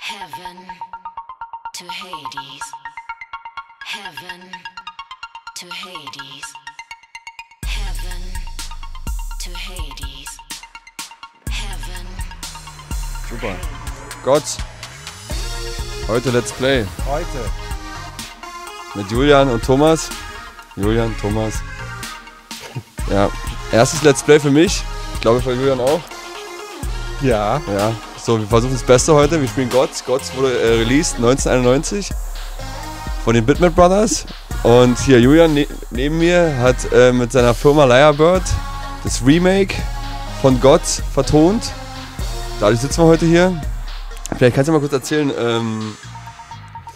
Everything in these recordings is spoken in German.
Heaven to Hades. Heaven to Hades. Heaven to Hades. Heaven. Super. Gott. Heute Let's Play Heute. mit Julian und Thomas. Julian, Thomas. Ja, erstes Let's Play für mich. Ich glaube für Julian auch. Ja. Ja, so, wir versuchen das Beste heute. Wir spielen Gods. Gods wurde äh, released 1991 von den Bitmap Brothers. Und hier Julian ne neben mir hat äh, mit seiner Firma Lyrebird das Remake von Gods vertont. Dadurch sitzen wir heute hier. Vielleicht kannst du mal kurz erzählen, ähm,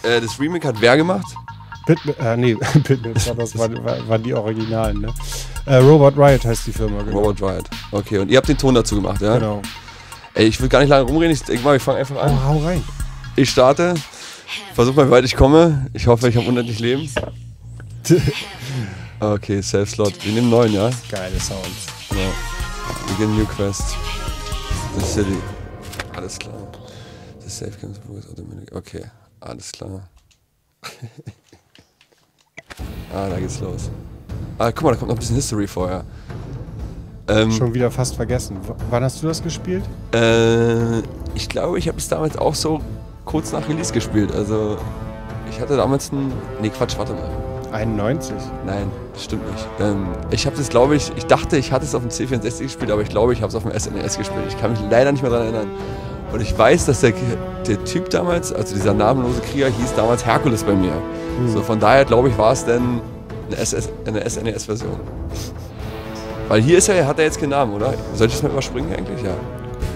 äh, das Remake hat wer gemacht? Bit, äh, nee, Bitmaps war das waren, war, die Originalen, ne? Äh, Robot Riot heißt die Firma, genau. Robot Riot. Okay, und ihr habt den Ton dazu gemacht, ja? Genau. Ey, ich will gar nicht lange rumreden. Ich mal, wir fangen einfach Oh, an. hau rein. Ich starte. Versuch mal, wie weit ich komme. Ich hoffe, ich habe unendlich Leben. Okay, Self-Slot. Wir nehmen neun, ja? Geile Sounds. Ja. Begin New Quest. The City. Alles klar. The Safe Games Progress Automatic. Okay, alles klar. ah, da geht's los. Ah, guck mal, da kommt noch ein bisschen History vorher. Ähm, Schon wieder fast vergessen. W wann hast du das gespielt? Äh, ich glaube, ich habe es damals auch so kurz nach Release gespielt. Also, ich hatte damals ein. Nee, Quatsch, warte mal. 91. Nein, das stimmt nicht. Ähm, ich habe das, glaube ich, ich dachte, ich hatte es auf dem C64 gespielt, aber ich glaube, ich habe es auf dem SNES gespielt. Ich kann mich leider nicht mehr daran erinnern. Und ich weiß, dass der, der Typ damals, also dieser namenlose Krieger, hieß damals Herkules bei mir. So, von daher, glaube ich, war es dann eine, SS eine SNES-Version. Weil hier ist er, hat er jetzt keinen Namen, oder? Soll ich das mal überspringen eigentlich? Ja.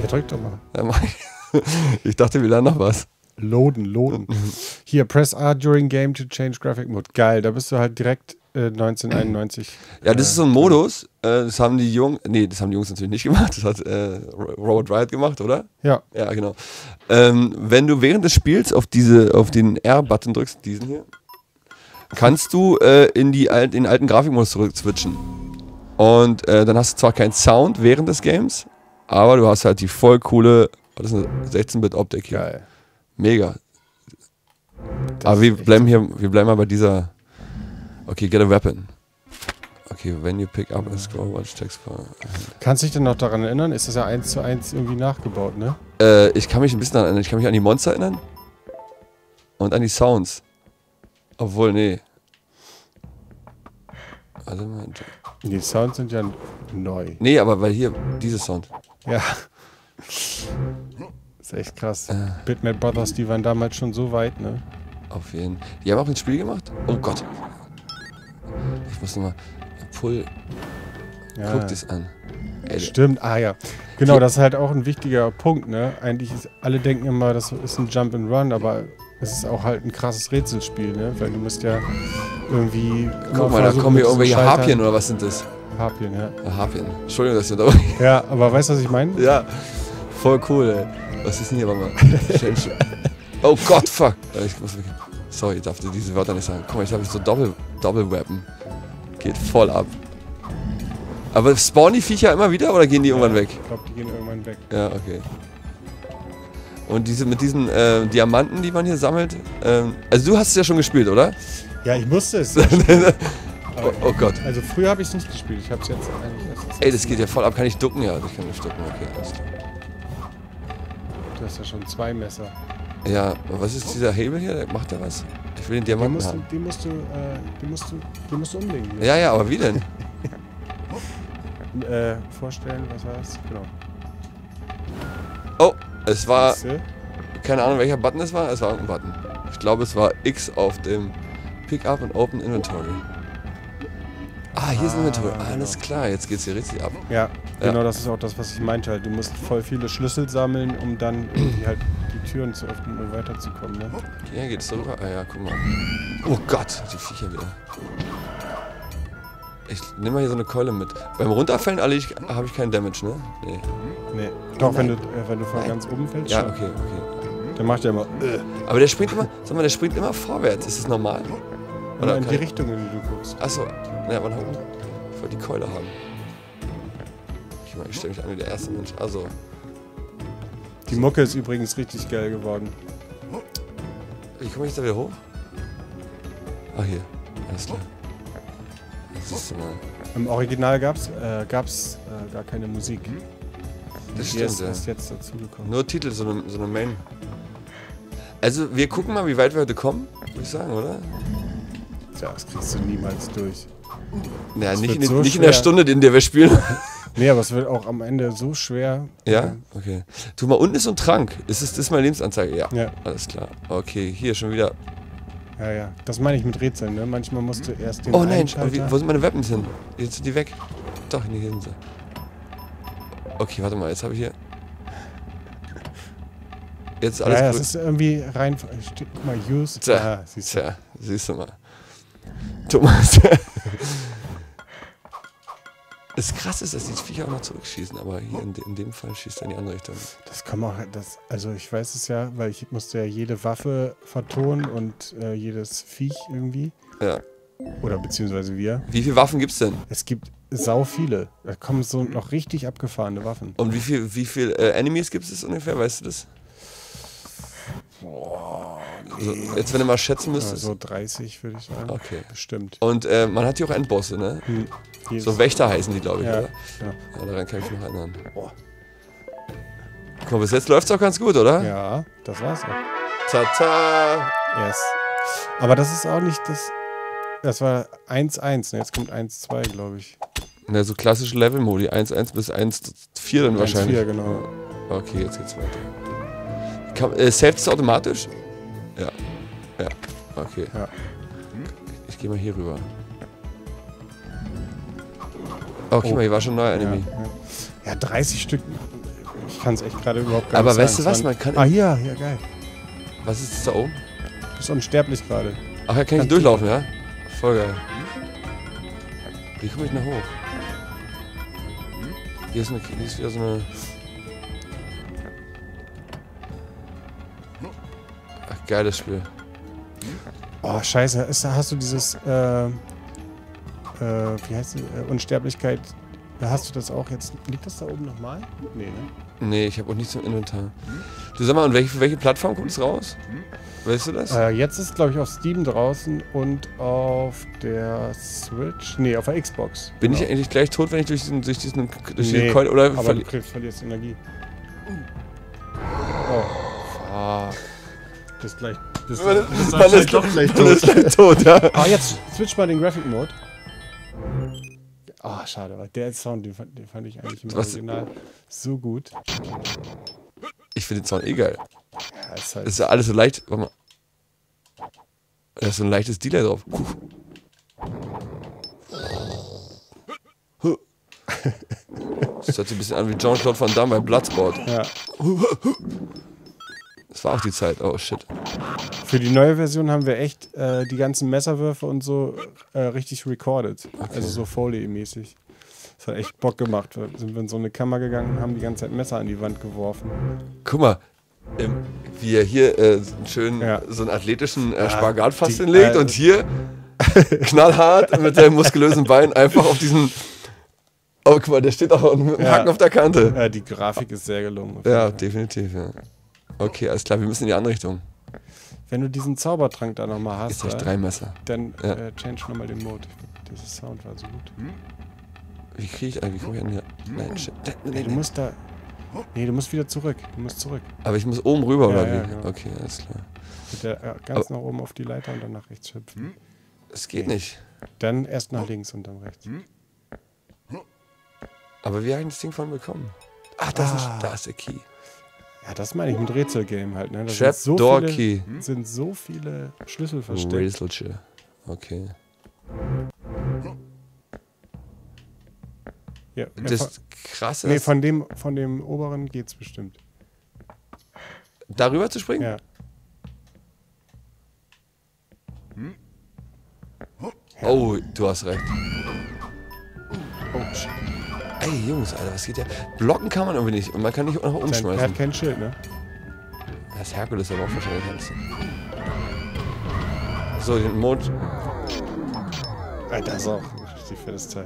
Ja, drück doch mal. Ja, mach ich. ich dachte, wir lernen noch was. Loaden, loaden. Hier, press R during game to change graphic mode. Geil, da bist du halt direkt äh, 1991. Ja, das ist so ein Modus. Äh, das haben die Jungen, nee, das haben die Jungs natürlich nicht gemacht. Das hat äh, Robert Riot gemacht, oder? Ja, Ja, genau. Ähm, wenn du während des Spiels auf diese, auf den R-Button drückst, diesen hier, kannst du äh, in, die in den alten Grafikmodus zurück switchen. Und äh, dann hast du zwar keinen Sound während des Games, aber du hast halt die voll coole, was ist eine 16-Bit-Optik hier. geil. Mega. Das Aber wir bleiben hier, wir bleiben mal bei dieser. Okay, get a weapon. Okay, when you pick up a scroll, watch text for. Kannst du dich denn noch daran erinnern? Ist das ja eins zu eins irgendwie nachgebaut, ne? Äh, ich kann mich ein bisschen daran erinnern. Ich kann mich an die Monster erinnern. Und an die Sounds. Obwohl, nee. Warte mal. Die Sounds sind ja neu. Nee, aber weil hier, diese Sound. Ja. ist echt krass. Äh. Bitmap Brothers, die waren damals schon so weit, ne? Auf jeden Die haben auch ein Spiel gemacht? Oh Gott. Ich muss nochmal. Pull. Ja. Guck das an. Ey, Stimmt, ah ja. Genau, das ist halt auch ein wichtiger Punkt, ne? Eigentlich ist, alle denken immer, das ist ein Jump and Run, aber es ist auch halt ein krasses Rätselspiel, ne? Weil du musst ja irgendwie. guck mal, da kommen hier irgendwelche Harpien oder was sind das? Harpien, ja. Ja, Harpien. Entschuldigung, dass ich da Ja, aber weißt du, was ich meine? Ja, voll cool, ey. Was ist denn hier, warte mal? Oh Gott, fuck. Ich muss. Sorry, ich darf dir diese Wörter nicht sagen. Guck mal, ich habe so Doppel, Doppel-Weapon. Geht voll ab. Aber spawnen die Viecher immer wieder oder gehen die irgendwann weg? Ich glaube, die gehen irgendwann weg. Ja, okay. Und diese mit diesen äh, Diamanten, die man hier sammelt. Ähm, also du hast es ja schon gespielt, oder? Ja, ich musste es. oh, oh Gott. Also früher habe ich es nicht gespielt. Ich habe es jetzt eigentlich erst. Ey, das geht ja voll ab. Kann ich ducken? Ja, ich kann nicht ducken. Okay, alles klar. Du hast ja schon zwei Messer. Ja, was ist dieser Hebel hier? Der macht ja was. Ich will den Diamanten musst, du, haben. den musst du, äh, den musst du, den musst du umlegen. Ja, ja, aber wie denn? Äh, vorstellen, was war das? Genau. Es war, keine Ahnung welcher Button es war, es war irgendein Button. Ich glaube, es war X auf dem Pick Up und Open Inventory. Ah, hier ist ein Ah, Inventory. genau. Alles klar, jetzt geht's hier richtig ab. Ja, genau das ist auch das, was ich meinte halt. Du musst voll viele Schlüssel sammeln, um dann irgendwie halt die Türen zu öffnen und weiterzukommen, ne? Hier geht's so. Ah ja, guck mal. Oh Gott, die Viecher wieder. Ich nehme mal hier so eine Keule mit. Beim Runterfällen alle ich, habe ich keinen Damage, ne? Nee. Nee. Doch, wenn du, äh, wenn du von Nein. ganz oben fällst, Ja, schon. okay, okay. Der macht ja immer äh, Aber der springt immer, sag mal, der springt immer vorwärts. Ist das normal? immer in die ich- Richtung, in die du guckst. Achso, naja, man hat. Ich wollte die Keule haben. Ich meine, ich stelle mich an wie der erste Mensch. Also, Die Mucke ist übrigens richtig geil geworden. Wie komme ich da wieder hoch? Ah, hier. Alles klar. Siehst du mal. Im Original gab es äh, gab's, äh, gar keine Musik. Das Die ist stimmt, ja. erst jetzt dazugekommen. Nur Titel, so eine, so eine Main. Also, wir gucken mal, wie weit wir heute kommen, würde ich sagen, oder? Tja, das kriegst du niemals durch. Naja, Das nicht, in, so nicht in der. Stunde, in der wir spielen. Nee, aber es wird auch am Ende so schwer. ja? Okay. Tu mal, unten ist so ein Trank. Ist es, das ist meine Lebensanzeige? Ja. Ja, Alles klar. Okay, hier schon wieder. Ja, ja. Das meine ich mit Rätseln, ne? Manchmal musst du erst den Oh nein, wie, wo sind meine Weapons hin? Jetzt sind die weg. Doch, hier sind sie. Okay, warte mal, jetzt habe ich hier. Jetzt ist alles ja, ja, es ist irgendwie rein. Guck mal, use. Tja, Ah, siehst du. Tja, siehst du mal. Thomas. Das krass ist, dass die Viecher noch zurückschießen, aber hier in, de in dem Fall schießt er in die andere Richtung. Das kann man auch, das, also ich weiß es ja, weil ich musste ja jede Waffe vertonen und äh, jedes Viech irgendwie. Ja. Oder beziehungsweise wir. Wie viele Waffen gibt's denn? Es gibt sau viele. Da kommen so noch richtig abgefahrene Waffen. Und wie viel, wie viel äh, Enemies gibt es ungefähr? Weißt du das? Also, jetzt, wenn du mal schätzen Ja, müsstest. so 30 würde ich sagen. Okay. Bestimmt. Und äh, man hat hier auch Endbosse, ne? Hm. So Wächter heißen die, glaube ich, ja, oder? ja. Ja, daran kann ich mich noch erinnern. Boah. Guck mal, bis jetzt läuft's auch ganz gut, oder? ja, das war's auch. Tata! Yes. Aber das ist auch nicht das. Das war 1-1, ne? Jetzt kommt 1-2, glaube ich. Na, so klassische Level-Modi. 1.1 bis 1.4 dann wahrscheinlich. 1-4, genau. Okay, jetzt geht's weiter. Kann, äh, saved es automatisch? Ja. Ja. Okay. Ja. Ich gehe mal hier rüber. Oh, guck mal, hier war schon ein neuer Ja, Enemy. ja. ja, 30 Stück. Ich kann es echt gerade überhaupt gar Aber nicht weißt sagen. du was, man kann- Ah, hier, ja, geil. Was ist das da oben? Du bist unsterblich gerade. Ach, da kann ich Kann durchlaufen, ja? Voll geil. Wie komme ich nach hoch? Hier ist, eine, hier ist wieder so eine... geiles Spiel. Oh, scheiße. Ist, da- hast du dieses, äh, äh, wie heißt die, äh, Unsterblichkeit, da hast du das auch jetzt, liegt das da oben nochmal? Nee, ne? Nee, ich habe auch nichts im Inventar. Du sag mal, und welche, für welche Plattform kommt es raus? Weißt du das? Äh, jetzt ist glaube ich, auf Steam draußen und auf der Switch, nee, auf der Xbox. Bin ich Genau. eigentlich gleich tot, wenn ich durch diesen, durch diesen, durch Nee, diesen Keul oder Aber verli du kriegst, verlierst Energie. Oh, fuck. Bist gleich, ist- bist man gleich ist- doch gleich Man ist tot. gleich tot, ja. Ah, jetzt switch mal den Graphic Mode. Ah, schade, aber der Sound, den fand, den fand ich eigentlich im Was- Original so gut. Ich finde den Sound eh geil. Ja, ist halt, Das ist ja alles so leicht. Warte mal. Da ist so ein leichtes Delay drauf. Huh. Das hört sich ein bisschen an wie Jean-Claude Van Damme bei Bloodsport. ja. Das war auch die Zeit. Oh shit. Für die neue Version haben wir echt äh, die ganzen Messerwürfe und so äh, richtig recorded. Also so Foley-mäßig. Das hat echt Bock gemacht. Da sind wir in so eine Kammer gegangen und haben die ganze Zeit Messer an die Wand geworfen. Guck mal, ähm, wie er hier äh, schön Ja. so einen athletischen äh, Spagat fast die- hinlegt äh, und hier knallhart mit seinem muskulösen Bein einfach auf diesen. Oh, guck mal, der steht auch mit dem Ja. Haken auf der Kante. Äh, die Grafik ist sehr gelungen. Ja, definitiv, ja. Okay, alles klar, wir müssen in die andere Richtung. Wenn du diesen Zaubertrank da nochmal hast, Jetzt habe ich äh, drei Messer. dann Ja. äh, change nochmal den Mode. Dieser Sound war so gut. Wie kriege ich eigentlich? Wie komme ich an hier? Nein, shit. Nee, nee, du nee. musst da. Nee, du musst wieder zurück. Du musst zurück. Aber ich muss oben rüber, Ja, oder ja, wie? genau. Okay, alles klar. Mit der, äh, ganz nach oben auf die Leiter und dann nach rechts hüpfen. Es geht nicht. Dann erst nach links und dann rechts. Aber wie habe ich das Ding von bekommen? Ach, da, Ist, Ah. da ist der Key. Ja, das meine ich mit Rätselgame halt. Ne? Da Trap sind so Door viele, Key. sind so viele Schlüssel versteckt. Rätselche. Okay. Ja, äh, Das krasse nee, von dem, von dem oberen geht's bestimmt. darüber zu springen? Ja. Oh, du hast recht. Oh, shit. Ey, Jungs, Alter, was geht da? Blocken kann man irgendwie nicht und man kann nicht auch noch Sein, er umschmeißen. hat kein Schild, ne? Das ist Herkules aber auch wahrscheinlich alles. So, den Mond. Alter, das ist auch richtig fettes Teil.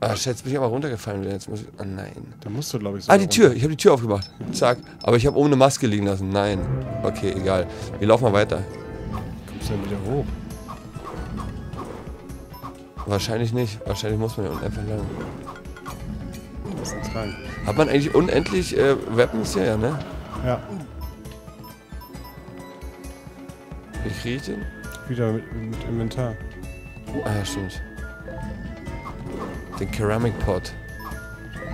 Ah, jetzt bin ich aber runtergefallen. Jetzt muss ich. Ah, nein. Da musst du, glaube ich, Ah, sogar die Tür. Ich habe die Tür aufgemacht. Zack. Aber ich habe oben eine Maske liegen lassen. Nein. Okay, egal. Wir laufen mal weiter. kommst du denn wieder hoch? Wahrscheinlich nicht. Wahrscheinlich muss man ja unten einfach lang. Das Trank. Hat man eigentlich unendlich äh, Weapons hier, ja, ne? Ja, Wie kriege ich den? wieder mit, mit Inventar. Ah ja, stimmt. Den Ceramic Pot.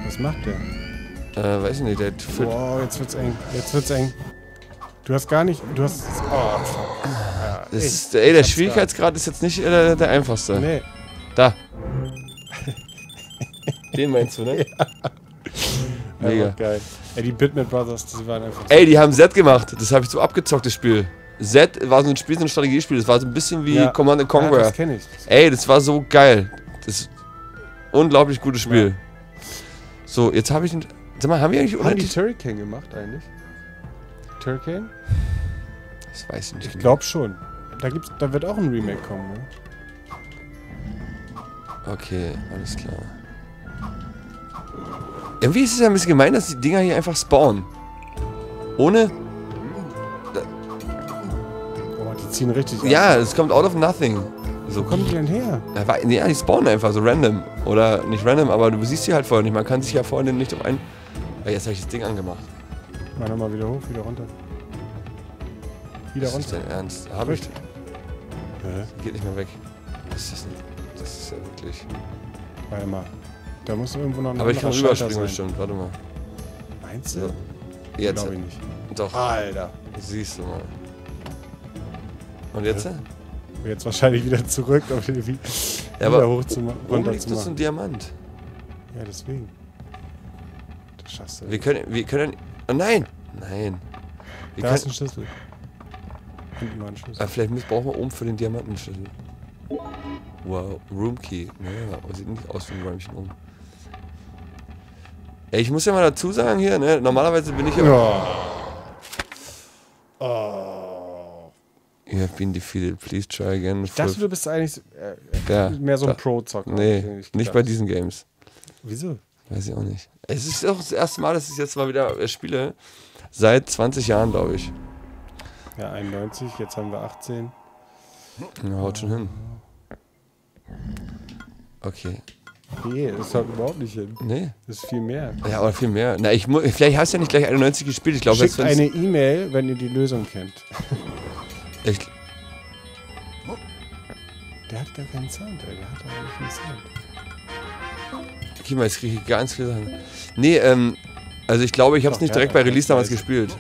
Was macht der? Äh, weiß ich nicht, der füllt. Wow, jetzt wird's eng. Jetzt wird's eng. Du hast gar nicht. Du hast. Oh, fuck. Ja, Das ich- ist, ey, der Schwierigkeitsgrad ist jetzt nicht äh, der einfachste. Nee. Da. Den meinst du, ne? Mega. Mega. geil. Ey, die Bitmap Brothers, die waren einfach. Ey, die haben Z gemacht. Das habe ich so abgezockt, das Spiel. Z war so ein Spiel, so ein Strategiespiel. Das war so ein bisschen wie Ja. Command Ja, Conquer. das kenne ich. Ey, das war so geil. Das ist unglaublich gutes Spiel. So, jetzt habe ich. ein- Sag mal, haben wir eigentlich Haben die. Turricane gemacht eigentlich? Turricane? Das weiß ich nicht. Ich glaube schon. Da, gibt's, da wird auch ein Remake kommen, ne? Okay, alles klar. Irgendwie ist es ja ein bisschen gemein, dass die Dinger hier einfach spawnen. Ohne. Oh, die ziehen richtig. Ja, es kommt out of nothing. So Wo kommen die denn her? Ja, die spawnen einfach so random. Oder nicht random, aber du siehst sie halt vorher nicht. Man kann sich ja vorher nicht auf ein. Ah, jetzt habe ich das Ding angemacht. Mach nochmal wieder hoch, wieder runter. Wieder Das ist runter. dein Ernst. Habe ich. Hä? Geht nicht mehr weg. Das ist, das nicht, das ist ja wirklich. Warte mal. Da muss irgendwo noch ein Aber ich kann rüberspringen sein. bestimmt. Warte mal. Meinst du? So. Jetzt. Glaube ich nicht. Doch. Alter. Siehst du mal. Und jetzt? Jetzt wahrscheinlich wieder zurück, um wieder, wie, Ja, wieder aber hoch zu ma- Oben liegt das ein machen. Diamant. Ja, deswegen. Das schaffst du. Wir können. Wir können. Oh nein! Nein. Wir da ist können, ein Schlüssel. Hinten war ein Schlüssel. ah, vielleicht brauchen wir oben für den Diamantenschlüssel. Wow. Roomkey. Naja, aber sieht nicht aus wie ein Räumchen oben. Ey, ich muss ja mal dazu sagen hier, ne? Normalerweise bin ich ja. Ja. Oh. You have been defeated. Please try again. Ich dachte, du bist eigentlich äh, ja, mehr so ein Pro-Zocker. Nee, nicht bei diesen Games. Wieso? Weiß ich auch nicht. Es ist auch das erste Mal, dass ich jetzt mal wieder äh, spiele. Seit 20 Jahren, glaube ich. Ja, 91, jetzt haben wir 18. Ja, haut schon hin. Okay. Nee, das haut überhaupt nicht hin. Nee. Das ist viel mehr. Ja, aber viel mehr. Na, ich vielleicht hast du ja nicht gleich 91 gespielt. Ich glaube, Schickt das eine E-Mail, wenn ihr die Lösung kennt. ich, Der hat gar keinen Sound, ey. Der hat eigentlich keinen Sound. Guck mal, jetzt kriege ich ganz viele Sachen. Nee, ähm, also ich glaube, ich habe es nicht ja, direkt bei Release damals weiß. gespielt.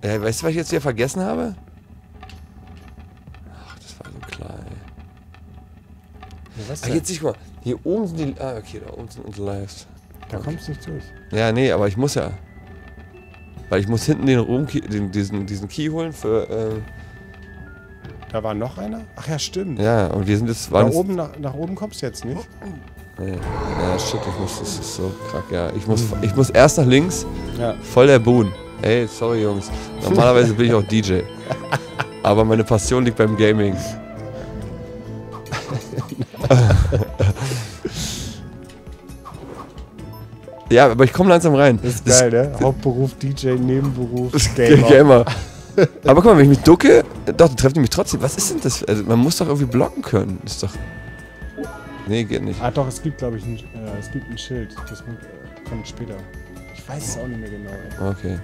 Äh, weißt du, was ich jetzt hier vergessen habe? Ach, das war so klar, ey. Ja, was denn? jetzt nicht mal. Hier oben sind die. Ah, okay, da oben sind unsere Lives. da kommst du nicht durch. Ja, nee, aber ich muss ja. Weil ich muss hinten den Room Key, den, diesen, diesen Key holen für. Ähm, Da war noch einer? Ach ja, stimmt. ja, und wir sind jetzt. Jetzt oben, nach, nach oben kommst du jetzt nicht. nee. Ja, shit, ich muss. Das ist so krack, ja. Ich muss, ich muss erst nach links. Ja. Voll der Boon. Ey, sorry Jungs. Normalerweise bin ich auch DJ. Aber meine Passion liegt beim Gaming. ja, aber ich komme langsam rein. Das ist geil, ne? Hauptberuf DJ, Nebenberuf Gamer. Gamer. Aber guck mal, wenn ich mich ducke, doch, die treffen mich trotzdem. Was ist denn das? Also, man muss doch irgendwie blocken können. Das ist doch. Nee, geht nicht. Ah doch, es gibt glaube ich ein, äh, es gibt ein Schild. Das mu- äh, kommt später. Ich weiß es auch nicht mehr genau. Ey. Okay.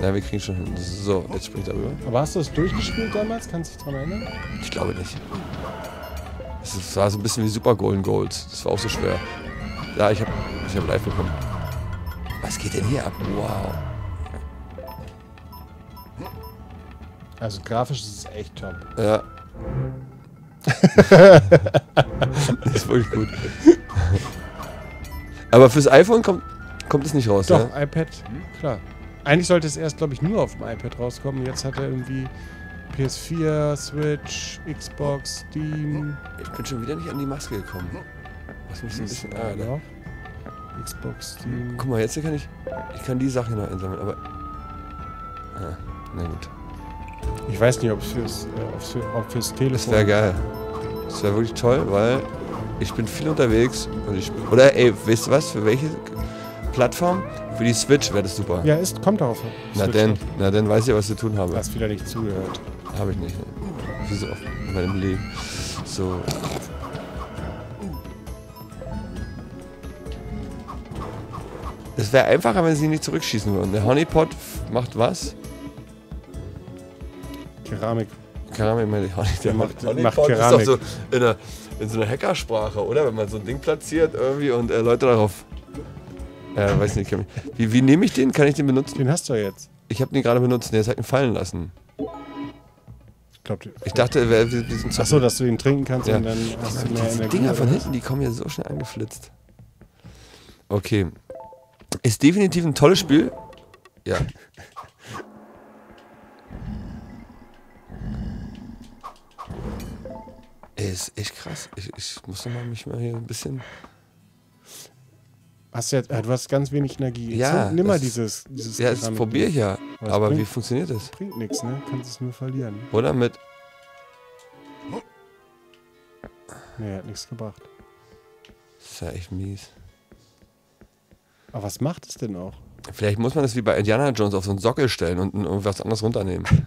Ja, wir kriegen schon hin. So, jetzt springt er rüber. Aber hast du das durchgespielt damals? Kannst du dich dran erinnern? Ich glaube nicht. Es ist- war so ein bisschen wie Super Golden Gold. Das war auch so schwer. Ja, ich habe ich hab live bekommen. Was geht denn hier ab? Wow. Also grafisch ist es echt top. Ja. das ist wirklich gut. Aber fürs iPhone kommt, kommt es nicht raus, Doch, ja? iPad, klar. Eigentlich sollte es erst, glaube ich, nur auf dem iPad rauskommen. Jetzt hat er irgendwie PS4, Switch, Xbox, Steam. Ich bin schon wieder nicht an die Maske gekommen. Was mich so ein bisschen ärgert. Ja. Xbox, Steam. Guck mal, jetzt kann ich. Ich kann die Sachen noch einsammeln, aber. Ah, na gut. Ich weiß nicht, ob es fürs, äh, ob fürs Telefon. Das wäre geil. Das wäre wirklich toll, weil ich bin viel unterwegs und ich oder ey, weißt du was? Für welche Plattform? Für die Switch wäre das super. Ja, ist, kommt darauf. na denn, na denn weiß ich, was zu tun Du habe. hast wieder nicht zugehört. Habe ich nicht. Ne? Wie so oft in meinem Leben. So. Es wäre einfacher, wenn sie nicht zurückschießen würden. Der Honeypot macht was? Keramik. Keramik, meine ich. Honey, der Macht- macht, macht Honeypot Keramik. ist doch so in, einer, in so einer Hackersprache, oder? Wenn man so ein Ding platziert irgendwie und äh, Leute darauf. Äh, weiß nicht, wie, wie nehme ich den? Kann ich den benutzen? Den hast du ja jetzt. Ich habe den gerade benutzt. Der hat ihn fallen lassen. Ich glaub, Ich dachte, wir, wir sind zu Ach so, dass du ihn trinken kannst Ja. und dann hast du mehr Diese Energie. Dinger von hinten, die kommen hier so schnell angeflitzt. Okay. Ist definitiv ein tolles Spiel. Ja. Ist echt krass. Ich, ich muss noch mal mich mal hier ein bisschen. Hast du, jetzt, äh, du hast ganz wenig Energie. Jetzt Ja, nimm mal das- dieses, dieses Ja, das probiere ich ja. Was Aber bringt- wie funktioniert das? Bringt nichts, ne? Kannst es nur verlieren. Oder mit. Nee, hat nichts gebracht. Das ist ja echt mies. Aber was macht es denn auch? Vielleicht muss man das wie bei Indiana Jones auf so einen Sockel stellen und irgendwas anderes runternehmen.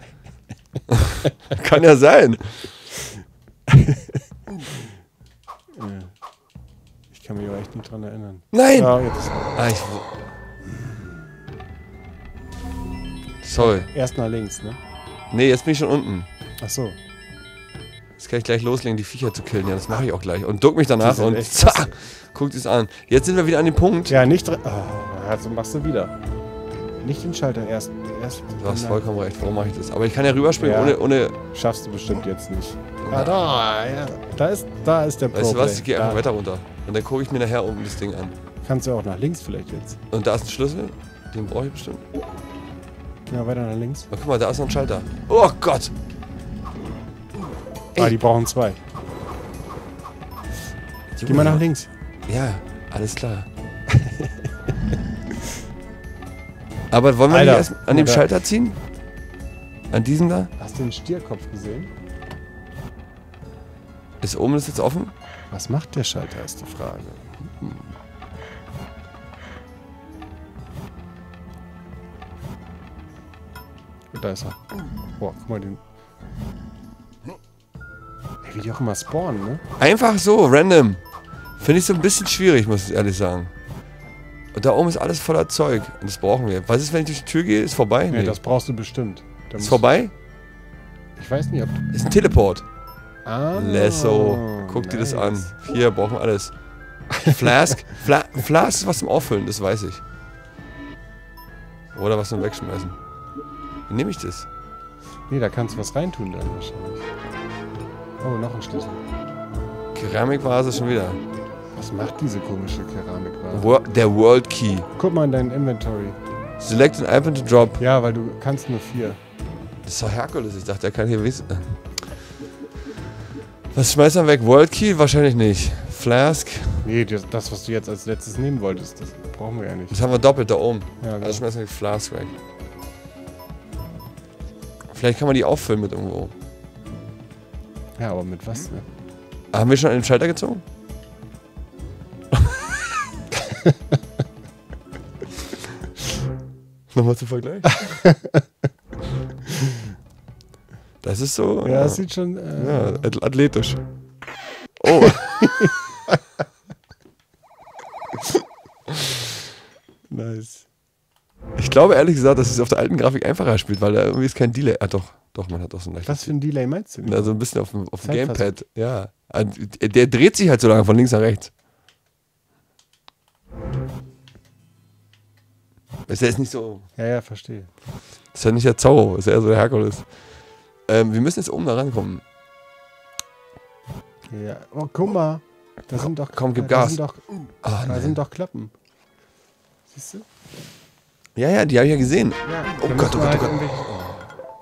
Kann ja sein. Mich dran erinnern. Nein! Ja, jetzt. Ah, ich. Sorry. Erst nach links, ne? Nee, jetzt bin ich schon unten. Ach so. Jetzt kann ich gleich loslegen, die Viecher zu killen. Ja, das mache ich auch gleich. Und duck mich danach und zack, guckt es an. Jetzt sind wir wieder an dem Punkt. Ja, nicht dran. Oh, also machst du wieder. Nicht den Schalter erst. erst Du hast vollkommen recht. Warum mache ich das? Aber ich kann ja rüberspringen Ja. ohne, ohne. Schaffst du bestimmt jetzt nicht. Ah, da, ja. Da ist, da ist der Pro. Weißt du was? Ich gehe einfach weiter runter. Und dann gucke ich mir nachher um das Ding an. Kannst du auch nach links vielleicht jetzt. Und da ist ein Schlüssel. Den brauche ich bestimmt. Ja, weiter nach links. Oh, guck mal, da ist noch ein Schalter. Oh Gott! Ah, Ey. die brauchen zwei. Geh mal nach links. Ja, alles klar. Aber wollen wir Alter, erst an dem Schalter ziehen? An diesem da? Hast du den Stierkopf gesehen? Ist oben das jetzt offen? Was macht der Schalter, ist die Frage. Hm. Da ist er. Boah, guck mal den. Ey, wie die auch immer spawnen, ne? Einfach so, random. Finde ich so ein bisschen schwierig, muss ich ehrlich sagen. Und da oben ist alles voller Zeug. Und das brauchen wir. Was ist, wenn ich durch die Tür gehe? Ist vorbei? Nee, Nee. das brauchst du bestimmt. Da ist vorbei? Ich weiß nicht, ob. Ist ein Teleport. Ah, Lesso. Guck dir das an. Hier, brauchen wir alles. Flask. Fla Flask ist was zum Auffüllen, das weiß ich. Oder was zum Wegschmeißen. Wie nehme ich das? Nee, da kannst du was reintun dann wahrscheinlich. Oh, noch ein Schlüssel. Keramikvase schon wieder. Was macht diese komische Keramikvase? Wor der World Key. Guck mal in dein Inventory. Select an item to drop. Ja, weil du kannst nur vier. Das ist doch Herkules. Ich dachte, er kann hier wissen. Was schmeißt er weg? World Key? Wahrscheinlich nicht. Flask? Nee, das, das, was du jetzt als letztes nehmen wolltest, das brauchen wir ja nicht. Das haben wir doppelt da oben. Ja, genau. Also schmeißen wir die Flask weg. Vielleicht kann man die auffüllen mit irgendwo. ja aber mit was, ne? Haben wir schon einen Schalter gezogen? Nochmal zum Vergleich. Das ist so. Ja, das sieht schon. Äh, ja, ath- athletisch. Oh. nice. Ich glaube ehrlich gesagt, dass es auf der alten Grafik einfacher spielt, weil da irgendwie ist kein Delay. Ah, doch, doch, man hat doch so ein. Was für ein Delay meinst du? Also ein bisschen auf dem, auf dem. Gamepad. Ja. Ah, Der dreht sich halt so lange von links nach rechts. Ist ja jetzt nicht so. Ja, ja, verstehe. Ist ja nicht der Zorro, ist ja eher so der Herkules. Ähm, wir müssen jetzt oben da rankommen. Ja. Oh, guck mal. Da sind doch. komm, gib da Gas. Sind doch, Ah, da nein. sind doch Klappen. Siehst du? Ja, ja, die habe ich ja gesehen. Ja. Oh da Gott, oh du Gott, halt oh Gott.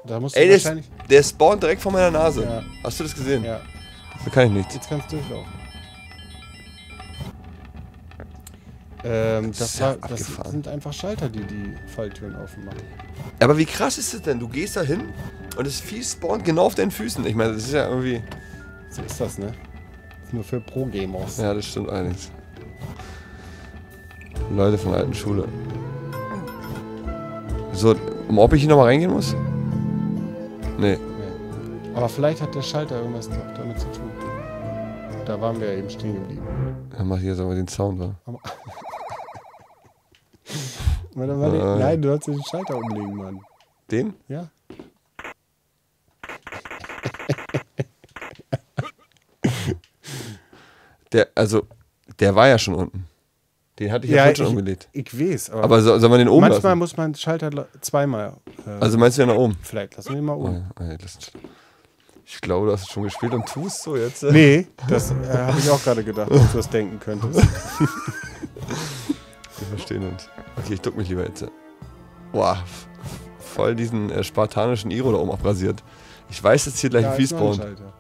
Da musst du Ey, wahrscheinlich. der spawnt direkt vor meiner Nase. Ja, Hast du das gesehen? ja. Da kann ich nichts. Jetzt kannst du durchlaufen. Ähm, Das ja war, das sind einfach Schalter, die die Falltüren aufmachen. Aber wie krass ist das denn? Du gehst da hin und das Vieh spawnt genau auf deinen Füßen. Ich meine, das ist ja irgendwie. So ist das, ne? Das ist nur für Pro-Gamers. Ja, das stimmt allerdings. Leute von der alten Schule. So, ob ich hier nochmal reingehen muss? Nee. Aber vielleicht hat der Schalter irgendwas damit zu tun. Da waren wir ja eben stehen geblieben. Dann mach ich jetzt aber den Sound, wa? Warte mal, Äh. Nein, du sollst den Schalter umlegen, Mann. Den? Ja. Der, also, der war ja schon unten. Den hatte ich ja, Ja, schon ich- umgelegt. Ich weiß, aber, Aber so, soll man den oben manchmal lassen? muss man den Schalter zweimal. Äh, Also meinst du ja nach oben? vielleicht lassen wir ihn mal ja, oh, ja, Ich glaube, du hast es schon gespielt und tust so jetzt. äh? Nee, das äh, habe ich auch gerade gedacht, dass du das denken könntest. Wir verstehen uns. Okay, ich duck mich lieber jetzt. Boah, voll diesen äh, spartanischen Iro da oben abrasiert. Ich weiß jetzt hier gleich noch ein Fiesbraun. Schalter.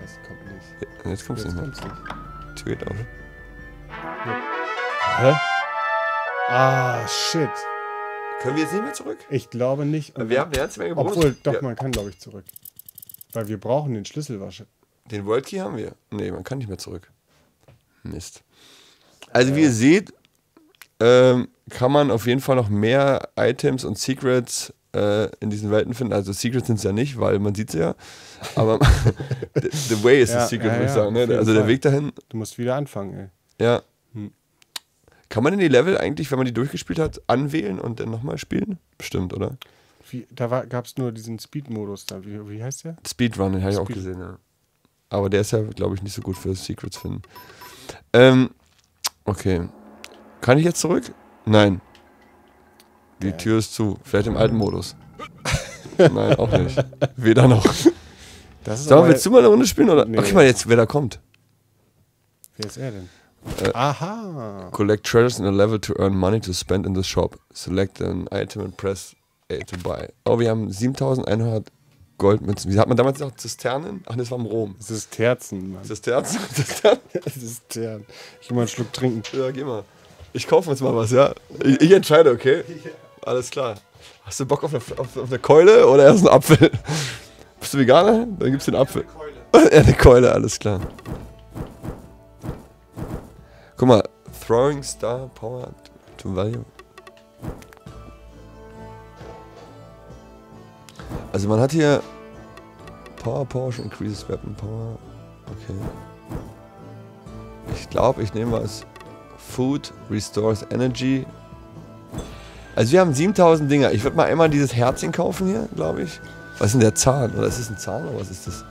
Das kommt nicht. Jetzt kommst du Jetzt nicht mehr. kommt's nicht. Tür geht auf. Hä? Ah, shit. Können wir jetzt nicht mehr zurück? Ich glaube nicht. Und Wir haben eine ganze Menge Bonus. Obwohl, doch, Ja, man kann, glaube ich, zurück. Weil wir brauchen den Schlüssel wahrscheinlich. Den World Key haben wir. Nee, man kann nicht mehr zurück. Mist. Also wie ihr seht, ähm, kann man auf jeden Fall noch mehr Items und Secrets äh, in diesen Welten finden. Also Secrets sind es ja nicht, weil man sieht sie ja. Aber the, the way is Ja, the secret, ja, würde ich ja, sagen. Ne? Also der Fall. Weg dahin, Du musst wieder anfangen, ey. ja. Hm. Kann man denn die Level eigentlich, wenn man die durchgespielt hat, anwählen und dann nochmal spielen? Bestimmt, oder? Wie, da gab es nur diesen Speed-Modus da. Wie, wie heißt der? Speedrun, den habe ich auch gesehen, ja. Aber der ist ja, glaube ich, nicht so gut für Secrets finden. Ähm, okay. Kann ich jetzt zurück? Nein. Die Ja. Tür ist zu. Vielleicht im alten Modus. Nein, auch nicht. Weder noch. Das ist Sag mal, willst du mal eine Runde spielen? Oder? Nee. Okay, mal jetzt, wer da kommt. Wer ist er denn? Äh, Aha. Collect treasures in a level to earn money to spend in the shop. Select an item and press A to buy. Oh, wir haben 7100 Goldmünzen. Wie hat man damals noch Zisternen? Ach, das war im Rom. Das ist Terzen, Mann. Zisternen? Zisternen? Das ist Terzen. Ich will mal einen Schluck trinken. Ja, geh mal. Ich kaufe uns mal was, ja? Ich, ich entscheide, okay? Alles klar. Hast du Bock auf eine, auf, auf eine Keule oder erst einen Apfel? Bist du Veganer? Dann gibt's den Apfel. ja, eine Keule, alles klar. Guck mal, Throwing Star Power to Value. Also man hat hier Power Porsche increases Weapon Power. Okay. Ich glaube, ich nehme was. Food restores energy. Also wir haben 7000 Dinger. Ich würde mal einmal dieses Herzchen kaufen hier, glaube ich. Was ist denn der Zahn? Oder ist das ein Zahn oder was ist das?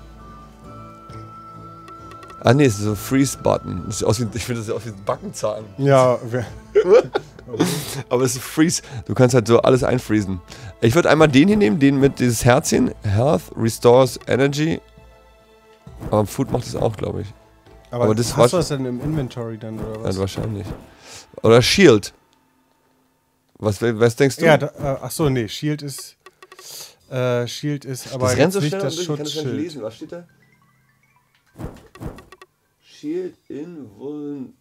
Ah ne, es ist so ein Freeze-Button. Ich finde, das sieht aus wie ein Backenzahn. Ja, Aber es ist Freeze. Du kannst halt so alles einfriesen. Ich würde einmal den hier nehmen, den mit dieses Herzchen. Health restores energy. Aber Food macht das auch, glaube ich. aber, Aber das hast du das denn im Inventory dann oder Ja, was? wahrscheinlich. Oder Shield. Was, was denkst du? Ja, da, äh, ach so, nee, Shield ist. Äh, Shield ist aber das jetzt so nicht das und ich kann das gar nicht Schutzschild. lesen. Was steht da? Shield invuln...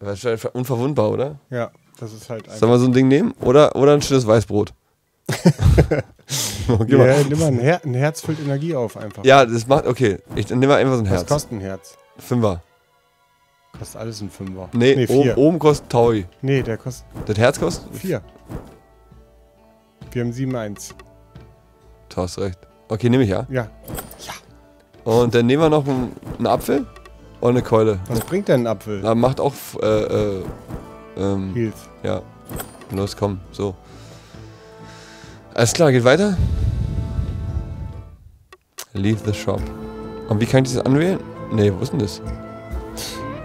Wahrscheinlich unverwundbar, oder? Ja, das ist halt einfach. Sollen wir so ein Ding nehmen? Oder, oder ein schönes Weißbrot? okay, Ja, nimm mal ein, Her ein Herz füllt Energie auf einfach. ja, das macht... Okay, ich nehme mal einfach so ein Was Herz. kostet ein Herz? Fünfer. Kostet alles ein Fünfer. Nee, nee oben, oben kostet Taui. Nee, der kostet Das Herz kostet... vier. Wir haben 7,1. Du hast recht. Okay, nehme ich ja. Ja. Und dann nehmen wir noch einen, einen Apfel und eine Keule. Was bringt denn ein Apfel? Na, macht auch... Äh, äh, ähm, Health. Ja. Los, komm, so. Alles klar, geht weiter. Leave the shop. Und wie kann ich das anwählen? Nee, wo ist denn das?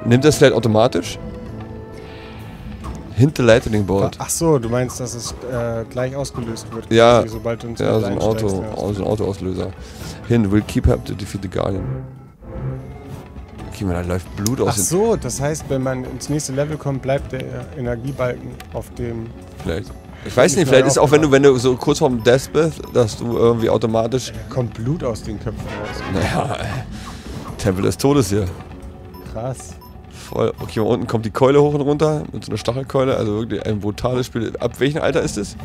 Nimmt das vielleicht automatisch? Hint the lightning bolt. Ach so, du meinst, dass es äh, gleich ausgelöst wird, Ja. quasi, sobald du ins Ja, so ein Auto, ja. so ein Autoauslöser. Hint will keep up to defeat the Guardian. Okay, man, da läuft Blut aus Ach so, das heißt, wenn man ins nächste Level kommt, bleibt der Energiebalken auf dem. Vielleicht. Ich weiß Ich nicht, vielleicht ist auch, wenn du, wenn du so kurz vorm Death bist, dass du irgendwie automatisch. Da kommt Blut aus den Köpfen raus. Naja, Tempel des Todes hier. Krass. Voll. Okay, mal unten kommt die Keule hoch und runter mit so einer Stachelkeule. Also wirklich ein brutales Spiel. Ab welchem Alter ist es?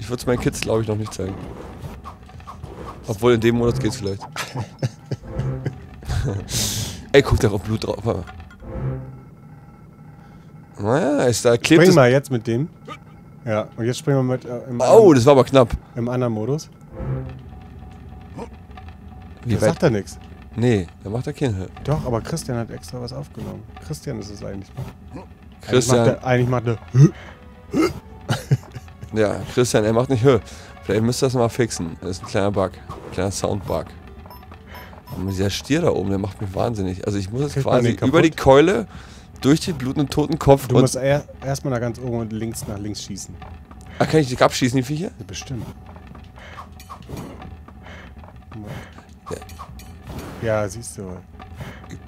Ich würde es meinen Kids, glaube ich, noch nicht zeigen. Obwohl in dem Monat geht's vielleicht. Ey, guck da auch Blut drauf. Naja, ist da klebt es. mal jetzt mit dem. Ja, und jetzt springen wir mit äh, im, Oh, das war aber knapp. im anderen Modus. Wie Da sagt er nichts. Nee, da macht er keinen. Doch, aber Christian hat extra was aufgenommen. Christian ist es eigentlich. Christian, Eigentlich macht er. Eigentlich macht ja, Christian, er macht nicht Hö. Vielleicht müsst ihr das mal fixen. Das ist ein kleiner Bug. Ein kleiner Soundbug. Aber dieser Stier da oben, der macht mich wahnsinnig. Also ich muss jetzt quasi über die Keule durch den blutenden toten Kopf du und. musst er, erstmal nach ganz oben und links nach links schießen. Ah, kann ich die abschießen, die Viecher? Ja, bestimmt. Ja, siehst du.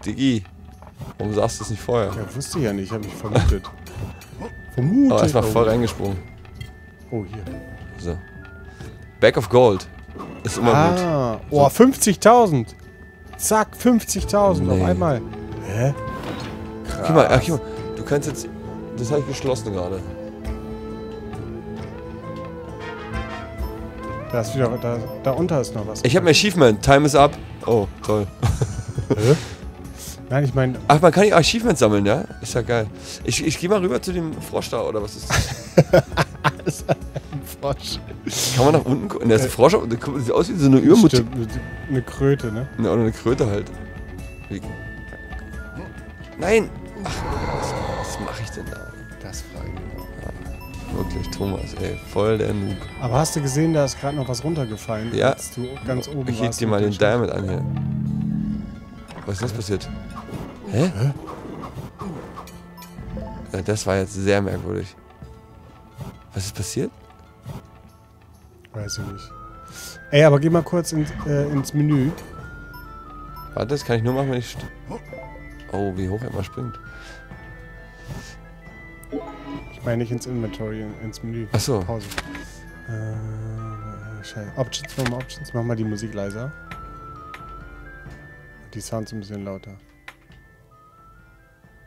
Diggi. Warum sagst du es nicht vorher? Ja, wusste ich ja nicht, habe ich vermutet. vermutet. Aber erstmal oh. voll reingesprungen. Oh, hier. So. Back of Gold. Ist immer gut. Ah, oh, 50.000. Zack, 50.000 Nee. auf einmal. Hä? Krass. Guck mal, ach, guck mal, du kannst jetzt. Das habe ich geschlossen gerade. Da ist wieder, da, da unter ist noch was. Ich habe ein Achievement. Time is up. Oh, toll. Hä? Nein, ich meine, Ach, man kann die Achievements sammeln, ja? Ist ja geil. Ich, ich gehe mal rüber zu dem Frosch da, oder was ist das? Frosch. Kann man nach unten gucken? Der ist ein Frosch, der sieht aus wie so eine. Stimmt, eine- Kröte, ne? Ne, oder eine Kröte halt. Nein! Ach, was, was mache ich denn da? Das frage ich mich auch. Wirklich, Thomas, ey. Voll der Noob. Aber hast du gesehen, da ist gerade noch was runtergefallen, Ja. als du ganz oben Ich heb dir mal den? Diamond an hier. Was ist das passiert? Hä? Ja, das war jetzt sehr merkwürdig. Was ist passiert? Weiß ich nicht. Ey, aber geh mal kurz ins, äh, ins Menü. Warte, das kann ich nur machen, wenn ich... Oh, wie hoch er immer springt. Ich meine nicht ins Inventory, in- ins Menü. Ach so. Pause. Äh, scheiße. Options, mach mal Options. Mach mal die Musik leiser. Die Sounds ein bisschen lauter.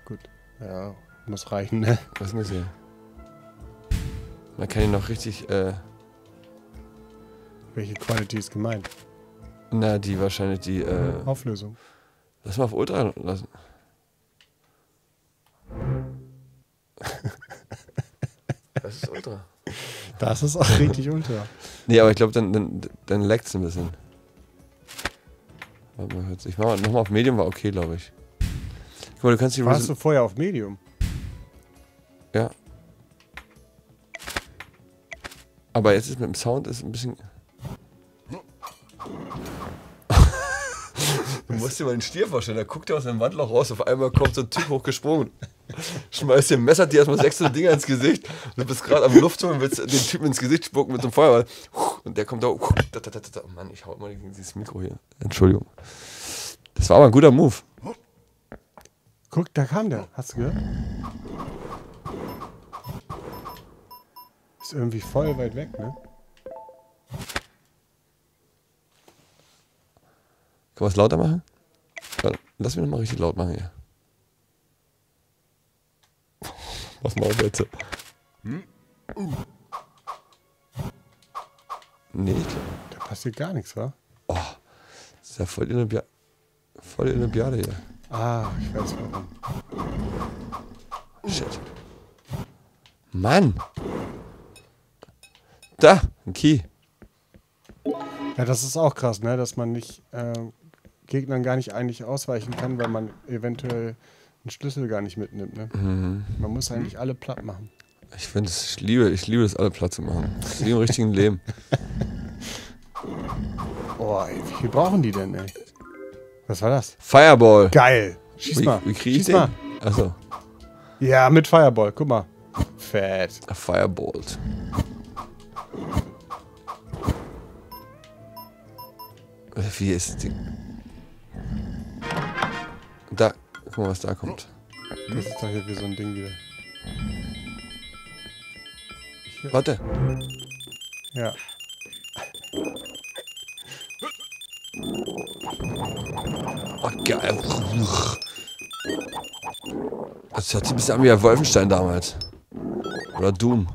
Gut. Ja, muss reichen, ne? Was ist denn das hier? Man kann ihn noch richtig, äh... Welche Quality ist gemeint? Na, die wahrscheinlich die, äh... Auflösung. Lass mal auf Ultra lassen. Was ist Ultra? Das ist auch richtig unter. Nee, aber ich glaube, dann, dann, dann leckt es ein bisschen. Warte mal kurz. Ich mach mal nochmal auf Medium, war okay, glaube ich. Guck mal, du kannst die Warst Resol du vorher auf Medium? Ja. Aber jetzt ist mit dem Sound ist ein bisschen. Du musst dir mal den Stier vorstellen, da guckt er aus dem Wandloch raus, auf einmal kommt so ein Typ hochgesprungen. Schmeißt dir ein Messer, dir erstmal sechs so Dinger ins Gesicht. Du bist gerade am Luft holen, willst den Typen ins Gesicht spucken mit dem Feuerball. Und der kommt da. da, da, da, da. Oh Mann, ich hau immer gegen dieses Mikro hier. Entschuldigung. Das war aber ein guter Move. Guck, da kam der. Hast du gehört? Ist irgendwie voll weit weg, ne? Kann man es lauter machen? Lass mich nochmal richtig laut machen hier. Was mal bitte. Nee, ich glaub, Da passiert gar nichts, wa? das ist ja voll die Olympiade. Voll die Olympiade hier. Ah, ich weiß warum. Shit. Mann! Da, ein Key. Ja, das ist auch krass, ne? Dass man nicht ähm, Gegnern gar nicht eigentlich ausweichen kann, weil man eventuell einen Schlüssel gar nicht mitnimmt, ne? Mhm. Man muss eigentlich alle platt machen. Ich finde es, ich liebe, ich liebe es, alle Platz zu machen. Wie im richtigen Leben. Boah, ey, wie viel brauchen die denn, ey? Was war das? Fireball. Geil! Schieß Wie, mal. wie kriege ich Schieß mal. den? Achso. Ja, mit Fireball, guck mal. Fett. Äh, Wie ist das Ding? Guck mal, was da kommt. Das ist doch hier wie so ein Ding wieder. Warte. Ja. Oh, geil. Das hört sich ein bisschen an wie der Wolfenstein damals. Oder Doom.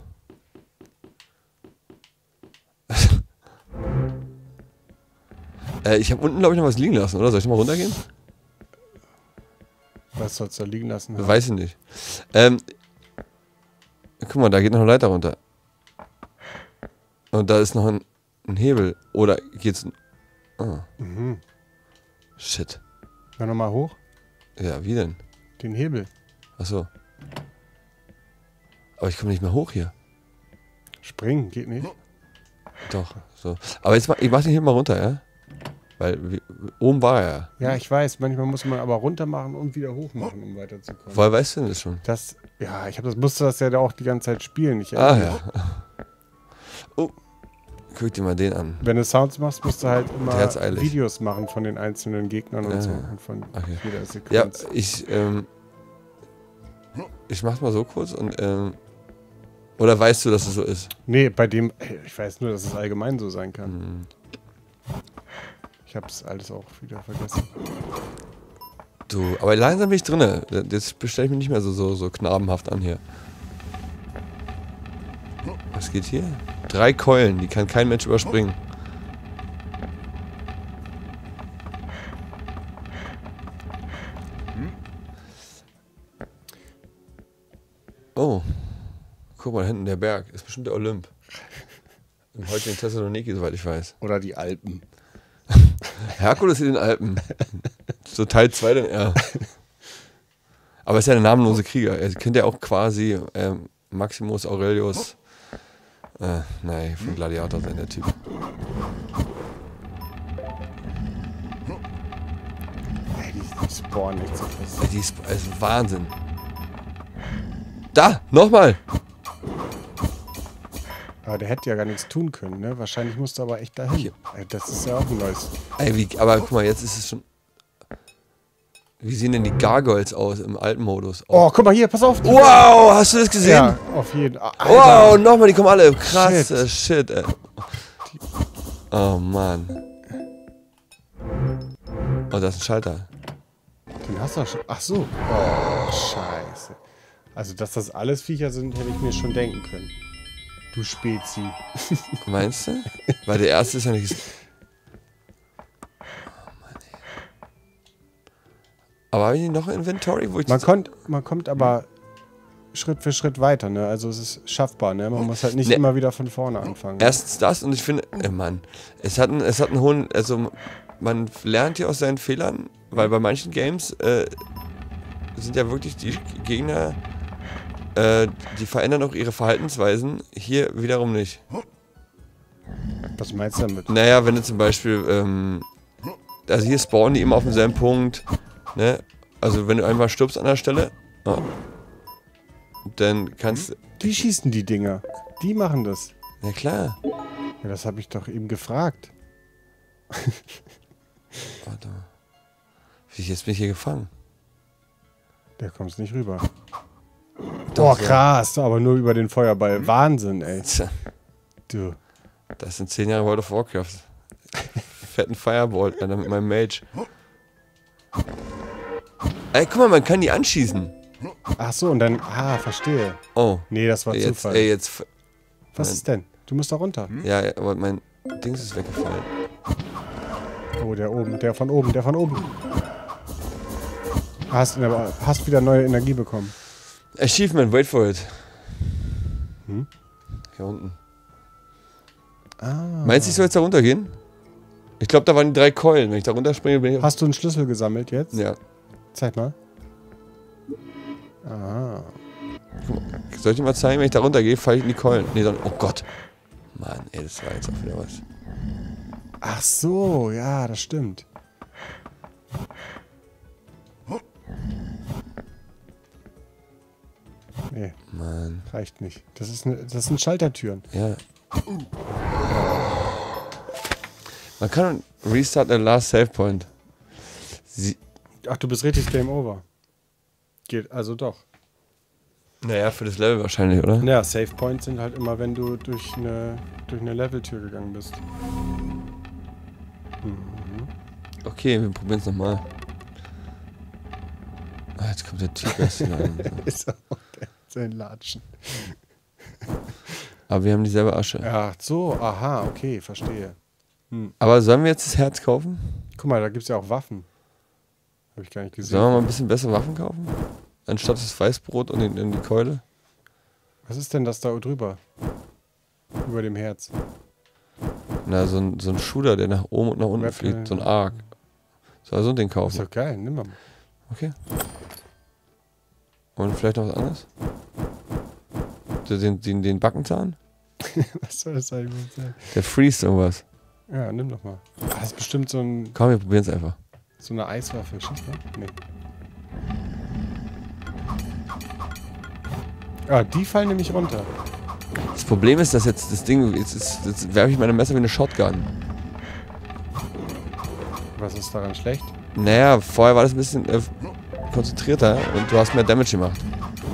äh, ich habe unten, glaube ich, noch was liegen lassen, oder? Soll ich mal runtergehen? Was sollst du da liegen lassen? Weiß ich nicht. Ähm, guck mal, da geht noch eine Leiter runter. Und da ist noch ein, ein Hebel. Oder geht's. Ah. Mhm. Shit. Dann nochmal hoch. Ja, wie denn? Den Hebel. Achso. Aber ich komme nicht mehr hoch hier. Springen geht nicht. Doch, so. Aber jetzt mach, ich mach den hier mal runter, ja? Weil wir, oben war er ja. Ja, ich weiß. Manchmal muss man aber runter machen und wieder hoch machen, um weiterzukommen. Woher weißt du denn das schon? Das, ja, ich das musste das ja auch die ganze Zeit spielen. Ich Ah erinnere mich. ja. Oh. Guck dir mal den an. Wenn du Sounds machst, musst du halt immer. Videos machen von den einzelnen Gegnern und Ja, so. ja. Und von Okay. jeder Ja, Sequenz. ich, ähm, ich mach's mal so kurz und, ähm, oder weißt du, dass es so ist? Nee, bei dem, ich weiß nur, dass es allgemein so sein kann. Hm. Ich habe es alles auch wieder vergessen. Du, aber langsam bin ich drinne. Jetzt bestelle ich mich nicht mehr so, so, so knabenhaft an hier. Was geht hier? Drei Keulen, die kann kein Mensch überspringen. Oh. Guck mal, da hinten der Berg. Ist bestimmt der Olymp. Im heutigen Thessaloniki, soweit ich weiß. Oder die Alpen. Herkules in den Alpen. So Teil 2 dann eher. Aber ist ja der namenlose Krieger. Er kennt ja auch quasi ähm, Maximus Aurelius. Äh, nein, von Gladiator sein, der Typ. Ey, die, fest. Ey, Die ist, ist Wahnsinn. Da, nochmal. Aber der hätte ja gar nichts tun können, ne? Wahrscheinlich musste aber echt dahin. Hier. Ey, das ist ja auch ein neues. Ey, wie, aber guck mal, jetzt ist es schon. Wie sehen denn die Gargoyles aus im alten Modus? Oh, guck mal hier, pass auf. Wow, hast du das gesehen? Ja, auf jeden Fall. Wow, nochmal, die kommen alle. Krass, Shit. äh, shit, ey. Oh Mann. Oh, da ist ein Schalter. Den hast du doch schon. Ach so. Oh, scheiße. Also, dass das alles Viecher sind, hätte ich mir schon denken können. Du Spezi. Meinst du? Weil der erste ist ja nicht. Oh Mann, ey. Aber habe ich noch ein Inventory, wo ich. Man, konnt, man kommt aber Schritt für Schritt weiter, ne? Also es ist schaffbar, ne? Man muss halt nicht Ne. immer wieder von vorne anfangen. Erstens das und ich finde, äh, Mann, es hat, einen, es hat einen hohen, also man lernt ja aus seinen Fehlern, weil bei manchen Games äh, sind ja wirklich die Gegner, äh, die verändern auch ihre Verhaltensweisen, hier wiederum nicht. Was meinst du damit? Naja, wenn du zum Beispiel, ähm, also hier spawnen die immer auf demselben Punkt, ne? Also wenn du einmal stirbst an der Stelle, ja, dann kannst du, Die schießen die Dinger. Die machen das. ja klar, Ja, das habe ich doch eben gefragt. warte mal. Wie, Jetzt bin ich hier gefangen. Der kommt nicht rüber. Doch, oh, krass. Aber nur über den Feuerball. Wahnsinn, ey. Du. Das sind zehn Jahre World of Warcraft. Fetten Fireball, Alter, mit meinem Mage. Ey, guck mal, man kann die anschießen. Ach so, und dann. Ah, verstehe. Oh, Nee, das war jetzt, Zufall. ey, jetzt. Was ist denn? Du musst da runter. Ja, ja, aber mein Dings ist weggefallen. Oh, der oben. Der von oben. Der von oben. Hast, aber hast wieder neue Energie bekommen. Achievement, wait for it. Hm? Hier unten. Ah. Meinst du, ich soll jetzt da runtergehen? Ich glaube, da waren die drei Keulen. Wenn ich da runterspringe, bin ich. Hast du einen Schlüssel gesammelt jetzt? ja. Zeig mal. Ah. Soll ich dir mal zeigen, wenn ich da runtergehe, falle ich in die Keulen. Nee, dann. Oh Gott. Mann, ey, das war jetzt auch wieder was. Ach so, ja, das stimmt. Nee, Mann. reicht nicht. Das, ist eine, das sind Schaltertüren. Ja. Man kann restart the last save point. Sie, Ach, du bist richtig Game Over. Geht also doch. naja, für das Level wahrscheinlich, oder? Ja, Save Points sind halt immer, wenn du durch eine, durch eine Leveltür gegangen bist. Okay, wir probieren es nochmal. Ah, jetzt kommt der Typ erst hinein. Ist auch der sein Latschen. Aber wir haben dieselbe Asche. Ja, so, aha, okay, verstehe. Aber sollen wir jetzt das Herz kaufen? Guck mal, da gibt es ja auch Waffen. Habe ich gar nicht gesehen. Sollen wir mal ein bisschen bessere Waffen kaufen? Anstatt das Weißbrot und, den, und die Keule? Was ist denn das da drüber? Über dem Herz. Na, so ein, so ein Shooter, der nach oben und nach unten Weapon. fliegt. So ein Arc. Soll so ein Ding Ist kaufen. doch geil, nimm mal. Okay. Und vielleicht noch was anderes? Den, den, den Backenzahn? Was soll das eigentlich sein? Der freest irgendwas. Ja, nimm doch mal. Das ist bestimmt so, ein, Komm, wir probieren es einfach. so eine Eiswaffe. Schieß mal. Nee. Ah, die fallen nämlich runter. Das Problem ist, dass jetzt das Ding, jetzt, ist- jetzt werfe ich meine Messer wie eine Shotgun. Was ist daran schlecht? Naja, vorher war das ein bisschen äh, konzentrierter und du hast mehr Damage gemacht.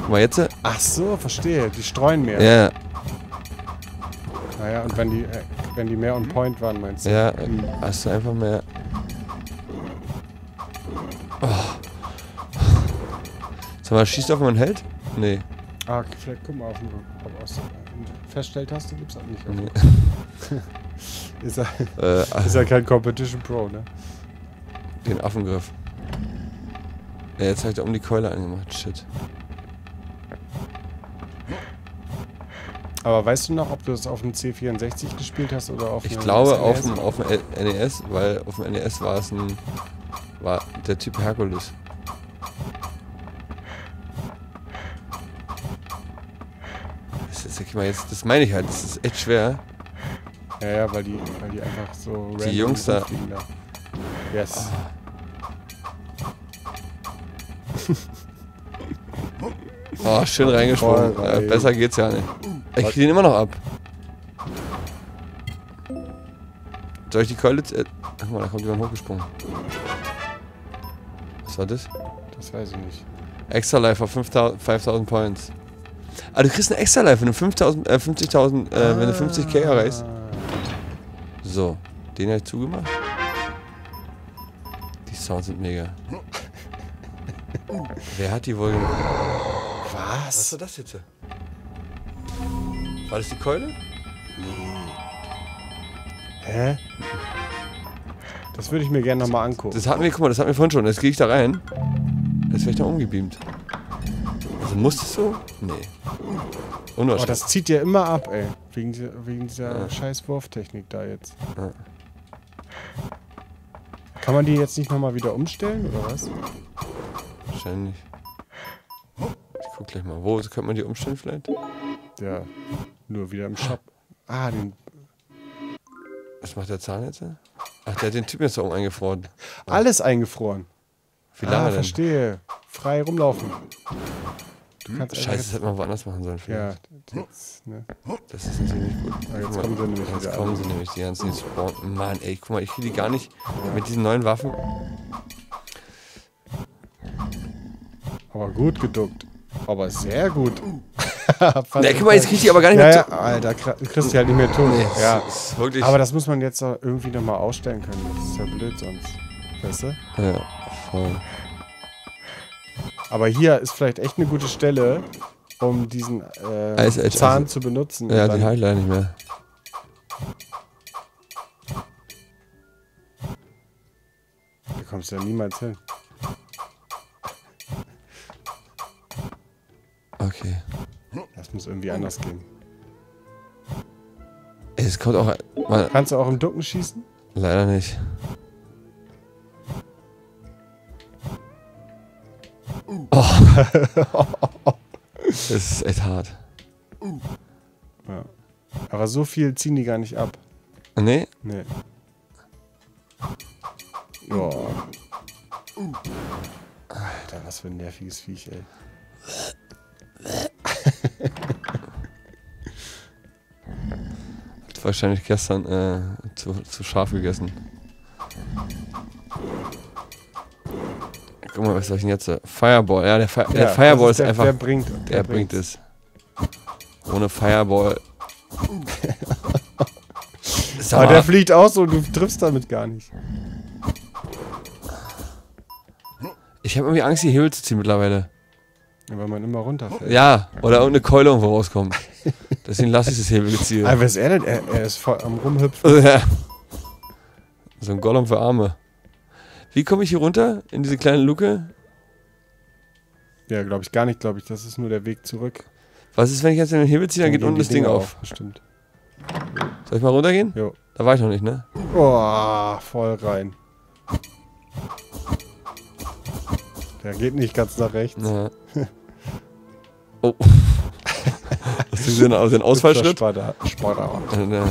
Guck mal, jetzt. äh, Ach so, verstehe. Die streuen mehr. Ja, Naja, und wenn die, äh, wenn die mehr on point waren, meinst du? ja, äh, Hm. hast du einfach mehr. Oh. Sag mal, schießt auf meinen Held? Nee. Ah, vielleicht guck mal auf den aus Feststelltaste gibt's auch nicht. nee. Ist ja, äh, ist ja kein Competition Pro, ne? den Affengriff. Ja, jetzt hat er um die Keule angemacht. Shit. Aber weißt du noch, ob du das auf dem C64 gespielt hast oder auf Ich einem glaube SNES? auf dem, auf dem NES, weil auf dem NES war es ein. war der Typ Herkules. Das, ist, guck mal, jetzt, das meine ich halt, das ist echt schwer. Ja, ja, weil die, weil die einfach so random Jungs da- da. Yes. Oh, schön reingesprungen. Voll besser geht's ja nicht. Ich krieg ihn immer noch ab. Soll ich die Keule. Äh, guck mal, da kommt jemand hochgesprungen. Was war das? Das weiß ich nicht. Extra Life auf 5000 5000 Points. Ah, du kriegst ein Extra Life, wenn du 5000, äh, 50.000, äh, wenn du 50k erreichst. So, den habe ich zugemacht. Die Sounds sind mega. Wer hat die wohl gemacht? Was? war das jetzt? War das die Keule? Hä? Das würde ich mir gerne nochmal angucken. Das hatten wir, guck mal, das hatten wir vorhin schon. Jetzt gehe ich da rein. Jetzt werde ich da umgebeamt. Also musstest du? Nee. Oh, Unwahrscheinlich. das zieht ja immer ab, ey. Wegen, dieser- wegen dieser Ja. scheiß Wurftechnik da jetzt. Ja. Kann man die jetzt nicht nochmal wieder umstellen, oder was? Wahrscheinlich. Guck gleich mal. Wo könnte man die umstellen vielleicht? Ja, nur wieder im Shop. Ah, den. Was macht der Zahn jetzt? Ach, der hat den Typen jetzt da oben eingefroren. Alles eingefroren. Wie lange ah, denn? verstehe. Frei rumlaufen. Du kannst Scheiße, das hätte man woanders machen sollen. Ja, vielleicht. jetzt, ne? Das ist natürlich nicht gut. Ah, jetzt mal, kommen sie nämlich Jetzt kommen sie nämlich, die ganzen die spawnen. Mann, ey, guck mal, ich kriege die gar nicht mit diesen neuen Waffen. Aber gut geduckt. Aber sehr gut. Ne, guck mal, jetzt krieg ich die aber gar nicht ja, mehr ja, Alter, kriegst du halt nicht mehr tot. Nee, ja. ist wirklich. Aber das muss man jetzt auch irgendwie nochmal ausstellen können. Das ist ja blöd sonst. Weißt du? ja, voll. Aber hier ist vielleicht echt eine gute Stelle, um diesen äh, Eis Edge, Zahn also- zu benutzen. Ja, die leider nicht mehr. Da kommst du ja niemals hin. Okay. Das muss irgendwie anders gehen. Ey, es kommt auch. Mal, Kannst du auch im Ducken schießen? leider nicht. Oh. das ist echt hart. Ja. Aber so viel ziehen die gar nicht ab. Nee? Nee. Boah. Alter, was für ein nerviges Viech, ey. Hat wahrscheinlich gestern äh, zu, zu scharf gegessen. Guck mal, was soll ich denn jetzt? äh, Fireball. Ja, der, Fi der Fireball das ist, der, einfach. Der bringt, der bringt es. Ohne Fireball. Aber der fliegt aus und du triffst damit gar nicht. ich habe irgendwie Angst, die Hebel zu ziehen mittlerweile. Ja, Weil man immer runterfällt. Ja, oder irgendeine Keule irgendwo rauskommt. Deswegen lasse ich das Hebelgeziel. Aber was ist er denn? Er, er ist voll am Rumhüpfen. Ja. So ein Gollum für Arme. Wie komme ich hier runter? In diese kleine Luke? Ja, glaube ich gar nicht, glaube ich. Das ist nur der Weg zurück. Was ist, wenn ich jetzt den Hebel ziehe, dann geht gehen unten das Ding Dinger auf. Bestimmt. Soll ich mal runtergehen? Jo. Da war ich noch nicht, ne? Oh, voll rein. Der geht nicht ganz nach rechts. Ja. Oh. Hast du gesehen, den Ausfallschritt? Sparta. Äh, äh.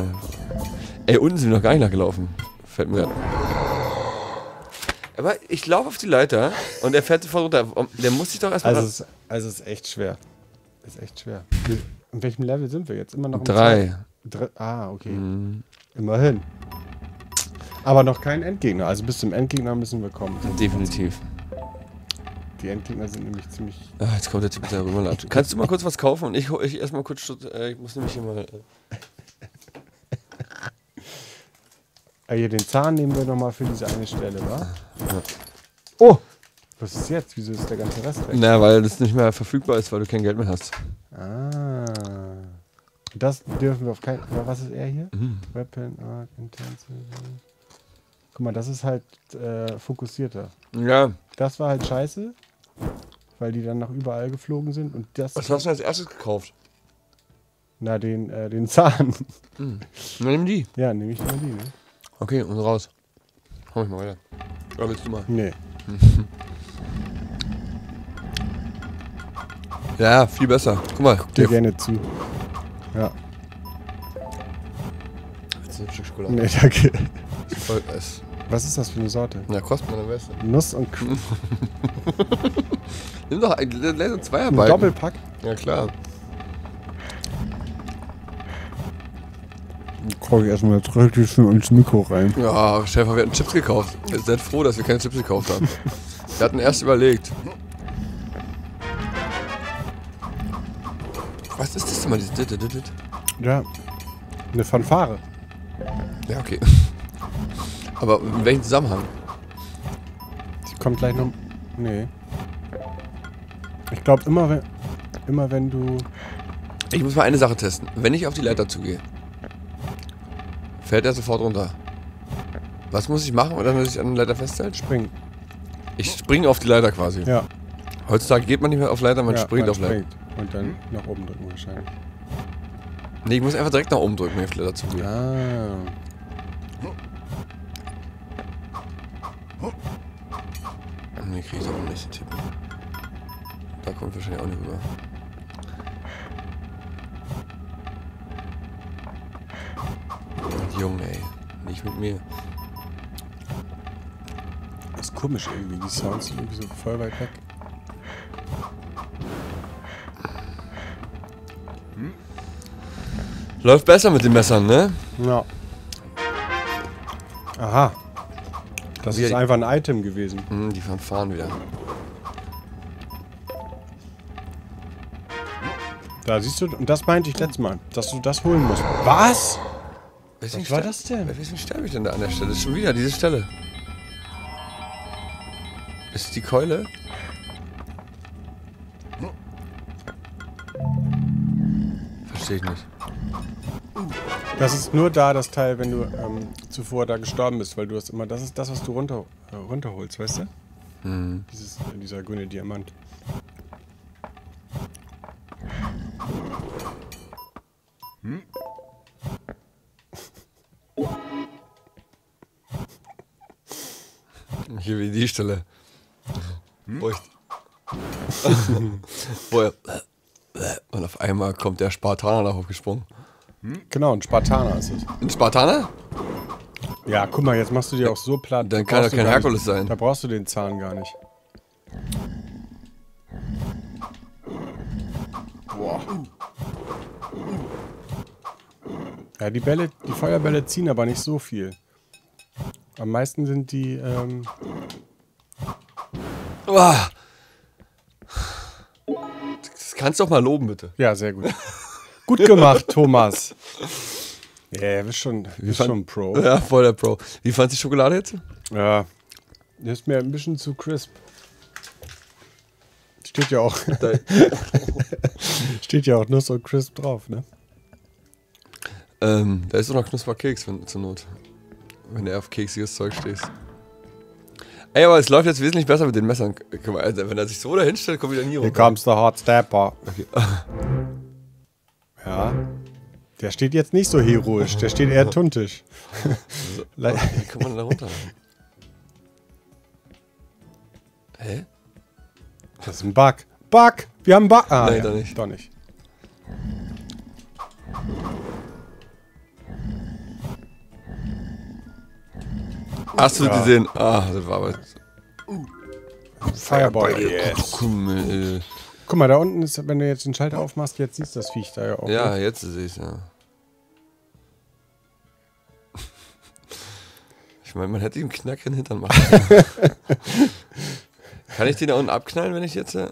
Ey, unten sind wir noch gar nicht nachgelaufen. Fällt mir grad. Aber ich laufe auf die Leiter und er fährt sofort runter. Der muss sich doch erstmal. Also, es, ist- also es ist echt schwer. Es ist echt schwer. In welchem Level sind wir jetzt? Immer noch im Drei. Drei. Ah, okay. Mhm. Immerhin. Aber noch kein Endgegner. Also bis zum Endgegner müssen wir kommen. Definitiv. Die Endgegner sind nämlich ziemlich. Ah, jetzt kommt der Typ mit der Römerlatsche. Kannst du mal kurz was kaufen und ich, ich erstmal kurz. Äh, ich muss nämlich hier mal. Äh, Ah, hier den Zahn nehmen wir nochmal für diese eine Stelle, wa? Ja. Oh! Was ist jetzt? Wieso ist der ganze Rest weg? na, weil das nicht mehr verfügbar ist, weil du kein Geld mehr hast. Ah. Das dürfen wir auf keinen. Oder Was ist er hier? Mhm. Weapon Arc Intensive. Guck mal, das ist halt äh, fokussierter. Ja. Das war halt scheiße, weil die dann nach überall geflogen sind und das. Was hast du als erstes gekauft? Na, den, äh, den Zahn. Na, nimm die. ja, nehme ich mal die, ne? Okay, und raus. Komm ich mal weiter. Oder willst du mal? Nee. Ja, viel besser. Guck mal. Dir Der gerne zu. Ja. Willst du ein Stück Schokolade? Nee, danke. Voll, es, Was ist das für eine Sorte? na, kostet man am besten. Nuss und Cream. Nimm doch ein, lass uns Ein Zweierbalken. Doppelpack. Ja, klar. Koche ich erstmal jetzt richtig schön ins Mikro rein. Ja, Stefan, wir hatten Chips gekauft. Seid froh, dass wir keine Chips gekauft haben. wir hatten erst überlegt. Was ist das denn mal? Dieses dit, dit, dit, dit? Ja. Eine Fanfare. Ja, okay. Aber in welchem Zusammenhang? Die kommt gleich noch. Nee. Ich glaube, immer wenn, immer wenn du. Ich muss mal eine Sache testen. Wenn ich auf die Leiter zugehe, fällt er sofort runter. Was muss ich machen, oder dass ich an der Leiter festhält? Springen. Ich springe auf die Leiter quasi. Ja. Heutzutage geht man nicht mehr auf Leiter, man ja, springt man auf Leiter. Und dann nach oben drücken wahrscheinlich. Nee, ich muss einfach direkt nach oben drücken, wenn ich auf die Leiter zugehe. Ah. Nee, krieg ich aber nicht den Tipp. Da kommt wahrscheinlich auch nicht rüber. Junge, ey. Nicht mit mir. Das ist komisch irgendwie. Die Sounds sind irgendwie so voll weit weg. Läuft besser mit den Messern, ne? Ja. Aha. Das ist einfach ein Item gewesen. Hm, die Fanfaren wieder. Da siehst du, und das meinte ich letztes Mal, dass du das holen musst. Was? Weswegen Was war das denn? Weswegen sterbe ich denn da an der Stelle? Das ist schon wieder diese Stelle. Ist die Keule? Verstehe ich nicht. Das ist nur da, das Teil, wenn du ähm, zuvor da gestorben bist, weil du hast immer, das ist das, was du runter, äh, runterholst, weißt du? Hm. Dieses, äh, dieser grüne Diamant. Hier wie die Stelle. Wo ich. Wo er. Und auf einmal kommt der Spartaner da hochgesprungen. Genau, ein Spartaner ist es. Ein Spartaner? Ja, guck mal, jetzt machst du dir auch so platt. Dann da kann er du kein Herkules sein. Da brauchst du den Zahn gar nicht. Boah. Ja, die Bälle, die Feuerbälle ziehen aber nicht so viel. Am meisten sind die, ähm. Das kannst du doch mal loben, bitte. ja, sehr gut. gut gemacht, Thomas. Ja, du bist schon, bist fand- schon ein Pro. Ja, voll der Pro. Wie fandst du die Schokolade jetzt? Ja, das ist mir ein bisschen zu crisp. Steht ja auch, steht ja auch Nuss und Crisp drauf, ne? ähm, da ist doch noch Knusperkeks, wenn zur Not. Wenn du auf keksiges Zeug stehst. Ey, aber es läuft jetzt wesentlich besser mit den Messern. Mal, wenn er sich so dahin stellt, kommt wieder nie Here runter. comes the hot stepper. Ja. Der steht jetzt nicht so heroisch, der steht eher tuntisch. Le- Wie kann man da runter? Hä? Das ist ein Bug. Bug! Wir haben einen Bug. Ah, Nein, ja, doch nicht. Doch nicht. Hast du Ja. gesehen? Ah, das war aber. Fireball. Yes. Kummel. Guck mal, da unten ist, wenn du jetzt den Schalter aufmachst, jetzt siehst du das Viech da ja auch. Ja, ne? jetzt sehe ich ja. Ich meine, man hätte ihm Knack in den Hintern machen können. Kann ich den da unten abknallen, wenn ich jetzt. äh,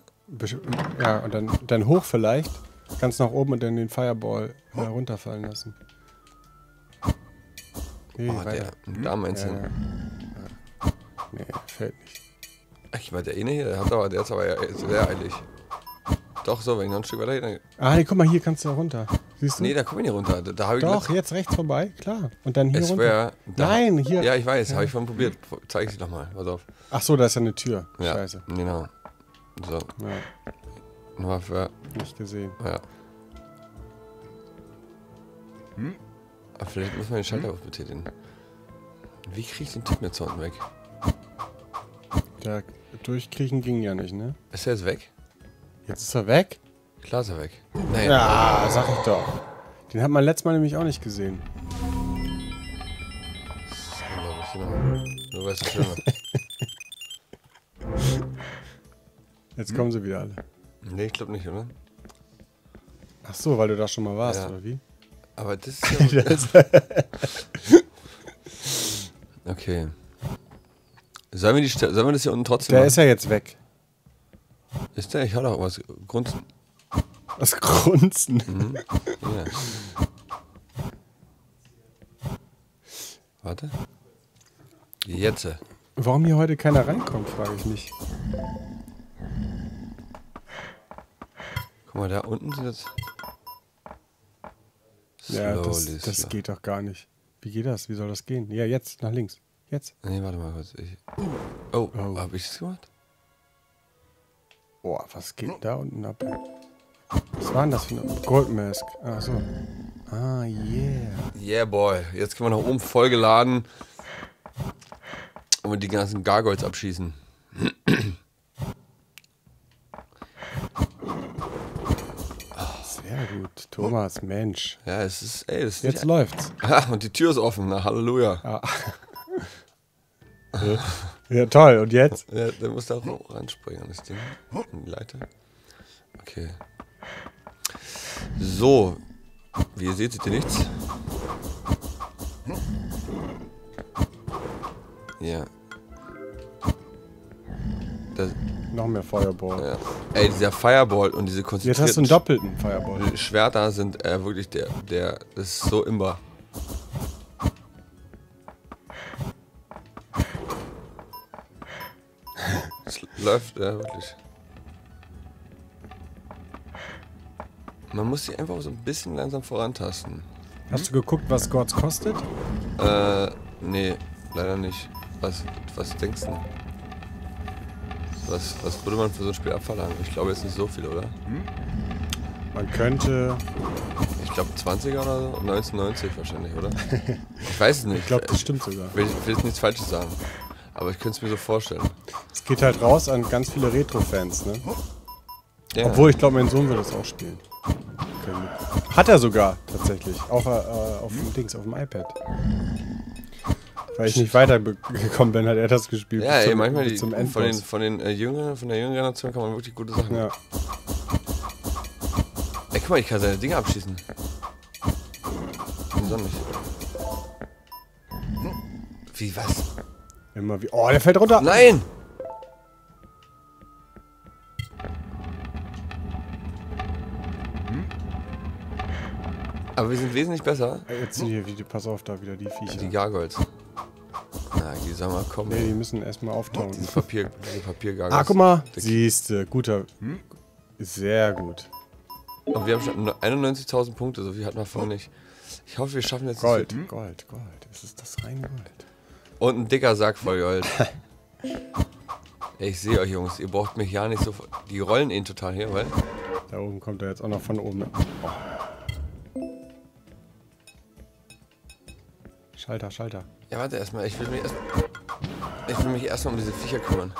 Ja, und dann, dann hoch vielleicht. Ganz nach oben und dann den Fireball äh, runterfallen lassen. Nee, Oh, der da meinst Ja, du? ja. Nee, fällt nicht. Ich meine, der eine hier, der hat aber, der ist aber sehr eilig. Doch, so, wenn ich noch ein Stück weiter hier. Ah, nee, guck mal, hier kannst du runter. Siehst du? Nee, da kommen wir nicht runter. Da, da habe ich Doch, jetzt rechts vorbei, klar. Und dann hier Es runter. wäre. Nein, hier. Ja, ich weiß, habe ich schon probiert. Zeig ich dir nochmal. Pass auf. Ach so, da ist ja eine Tür. Ja, Scheiße. genau. So, Ja, nochmal für. nicht gesehen. Ja. Aber vielleicht muss man den Schalter auch betätigen. Wie kriege ich den Typen jetzt unten weg? Da durchkriechen ging ja nicht, ne? Ist er jetzt weg? Jetzt ist er weg? Klar ist er weg. Naja. Ja, sag ich doch. Den hat man letztes Mal nämlich auch nicht gesehen. Nur weißt du schöner. Jetzt kommen sie wieder alle. nee, ich glaube nicht, oder? Ach so, weil du da schon mal warst, Ja. oder wie? Aber das ist ja. okay. Sollen wir, die, sollen wir das hier unten trotzdem Der machen? ist ja jetzt weg. Ist der? Ich hatte auch was. Grund. Das Grunzen. Mhm. Ja. Warte. Jetzt. Warum hier heute keiner reinkommt, frage ich mich. Guck mal, da unten sind jetzt. Ja, das, das geht doch gar nicht. Wie geht das? Wie soll das gehen? Ja, jetzt, nach links. Jetzt. Nee, warte mal kurz. Ich, oh, Oh. hab ich es gemacht? Boah, was geht da unten ab? Was war denn das für eine Goldmask? Ach so. Ah, yeah. Yeah, boy. Jetzt können wir nach oben vollgeladen. Und die ganzen Gargoyles abschießen. Sehr gut. Thomas, Mensch. Ja, es ist, ey, ist Jetzt läuft's. Ah, und die Tür ist offen. Na, Halleluja. Ja, toll. Und jetzt? Ja, der muss da auch ranspringen an das Ding. An die Leiter. Okay. So. Wie ihr seht, seht ihr nichts. Ja. Das, Noch mehr Feuerball. ja. Ey, dieser Fireball und diese Jetzt hast du konzentrierten einen doppelten Fireball. Schwerter sind äh, wirklich der, der, das ist so imbar. Es läuft, ja, wirklich. Man muss sich einfach so ein bisschen langsam vorantasten. Hast du geguckt, was Gods kostet? Äh, nee, leider nicht. Was, was denkst du? Was, was würde man für so ein Spiel abverlangen? Ich glaube jetzt nicht so viel, oder? Man könnte. Ich glaube 20er oder so? 1990 wahrscheinlich, oder? Ich weiß es nicht. Ich glaube, das stimmt sogar. Ich will, will jetzt nichts Falsches sagen. Aber ich könnte es mir so vorstellen. Es geht halt raus an ganz viele Retro-Fans, ne? Ja. Obwohl, ich glaube, mein Sohn wird das auch spielen. Können. Hat er sogar, tatsächlich. Auch äh, auf dem Dings, auf dem iPad. Weil ich nicht weitergekommen bin, hat er das gespielt. Ja, ey, zum- manchmal die, zum von Endboss. den, von den äh, Jüngeren, von der jüngeren Generation kann man wirklich gute Sachen. Ja. Ey, guck mal, ich kann seine Dinge abschießen. Wieso nicht? Wie, was? Immer wie. Oh, der fällt runter! Nein! Aber wir sind wesentlich besser. Jetzt sind hier, wie, pass auf, da wieder die Viecher. Die Gargoyles. Na, die sagen mal, komm. nee, die müssen erstmal auftauen. Diese Papier, diese Papiergargoyles. Ah, guck mal. Siehste, guter. Sehr gut. Und wir haben schon 91.000 Punkte, so viel hatten wir vorher nicht. Ich hoffe, wir schaffen jetzt Gold, das. Gold, Gold. Das ist das reine Gold. Und ein dicker Sack voll Gold. ich sehe euch, Jungs, ihr braucht mich ja nicht so. Die rollen ihn total hier, weil. Da oben kommt er jetzt auch noch von oben. Oh. Schalter, Schalter. Ja, warte erstmal. Ich will mich erstmal. Ich will mich erstmal um diese Viecher kümmern.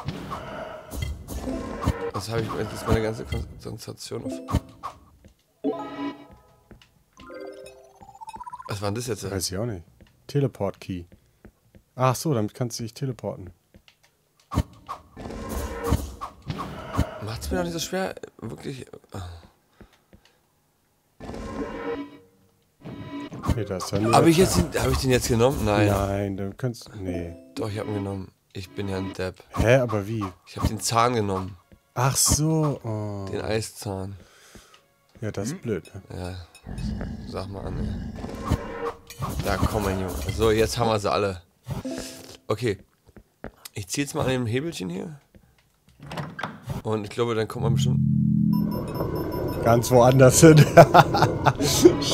Das habe ich. Ist meine ganze Konzentration auf. Was war denn das jetzt? Weiß ich auch nicht. Teleport-Key. Ach so, damit kannst du dich teleporten. Macht's mir doch nicht so schwer. Wirklich. Nee, da ist ja nur. Habe ich, jetzt den- hab ich den jetzt genommen? Nein. Nein, du kannst. Nee. Doch, ich habe ihn genommen. Ich bin ja ein Depp. Hä, aber wie? Ich habe den Zahn genommen. Ach so. Oh. Den Eiszahn. Ja, das ist blöd. Ne? Ja. Sag mal an, ey. Da komm, mein Junge. So, jetzt haben wir sie alle. Okay. Ich ziehe jetzt mal an dem Hebelchen hier. Und ich glaube, dann kommt man bestimmt. Ganz woanders hin.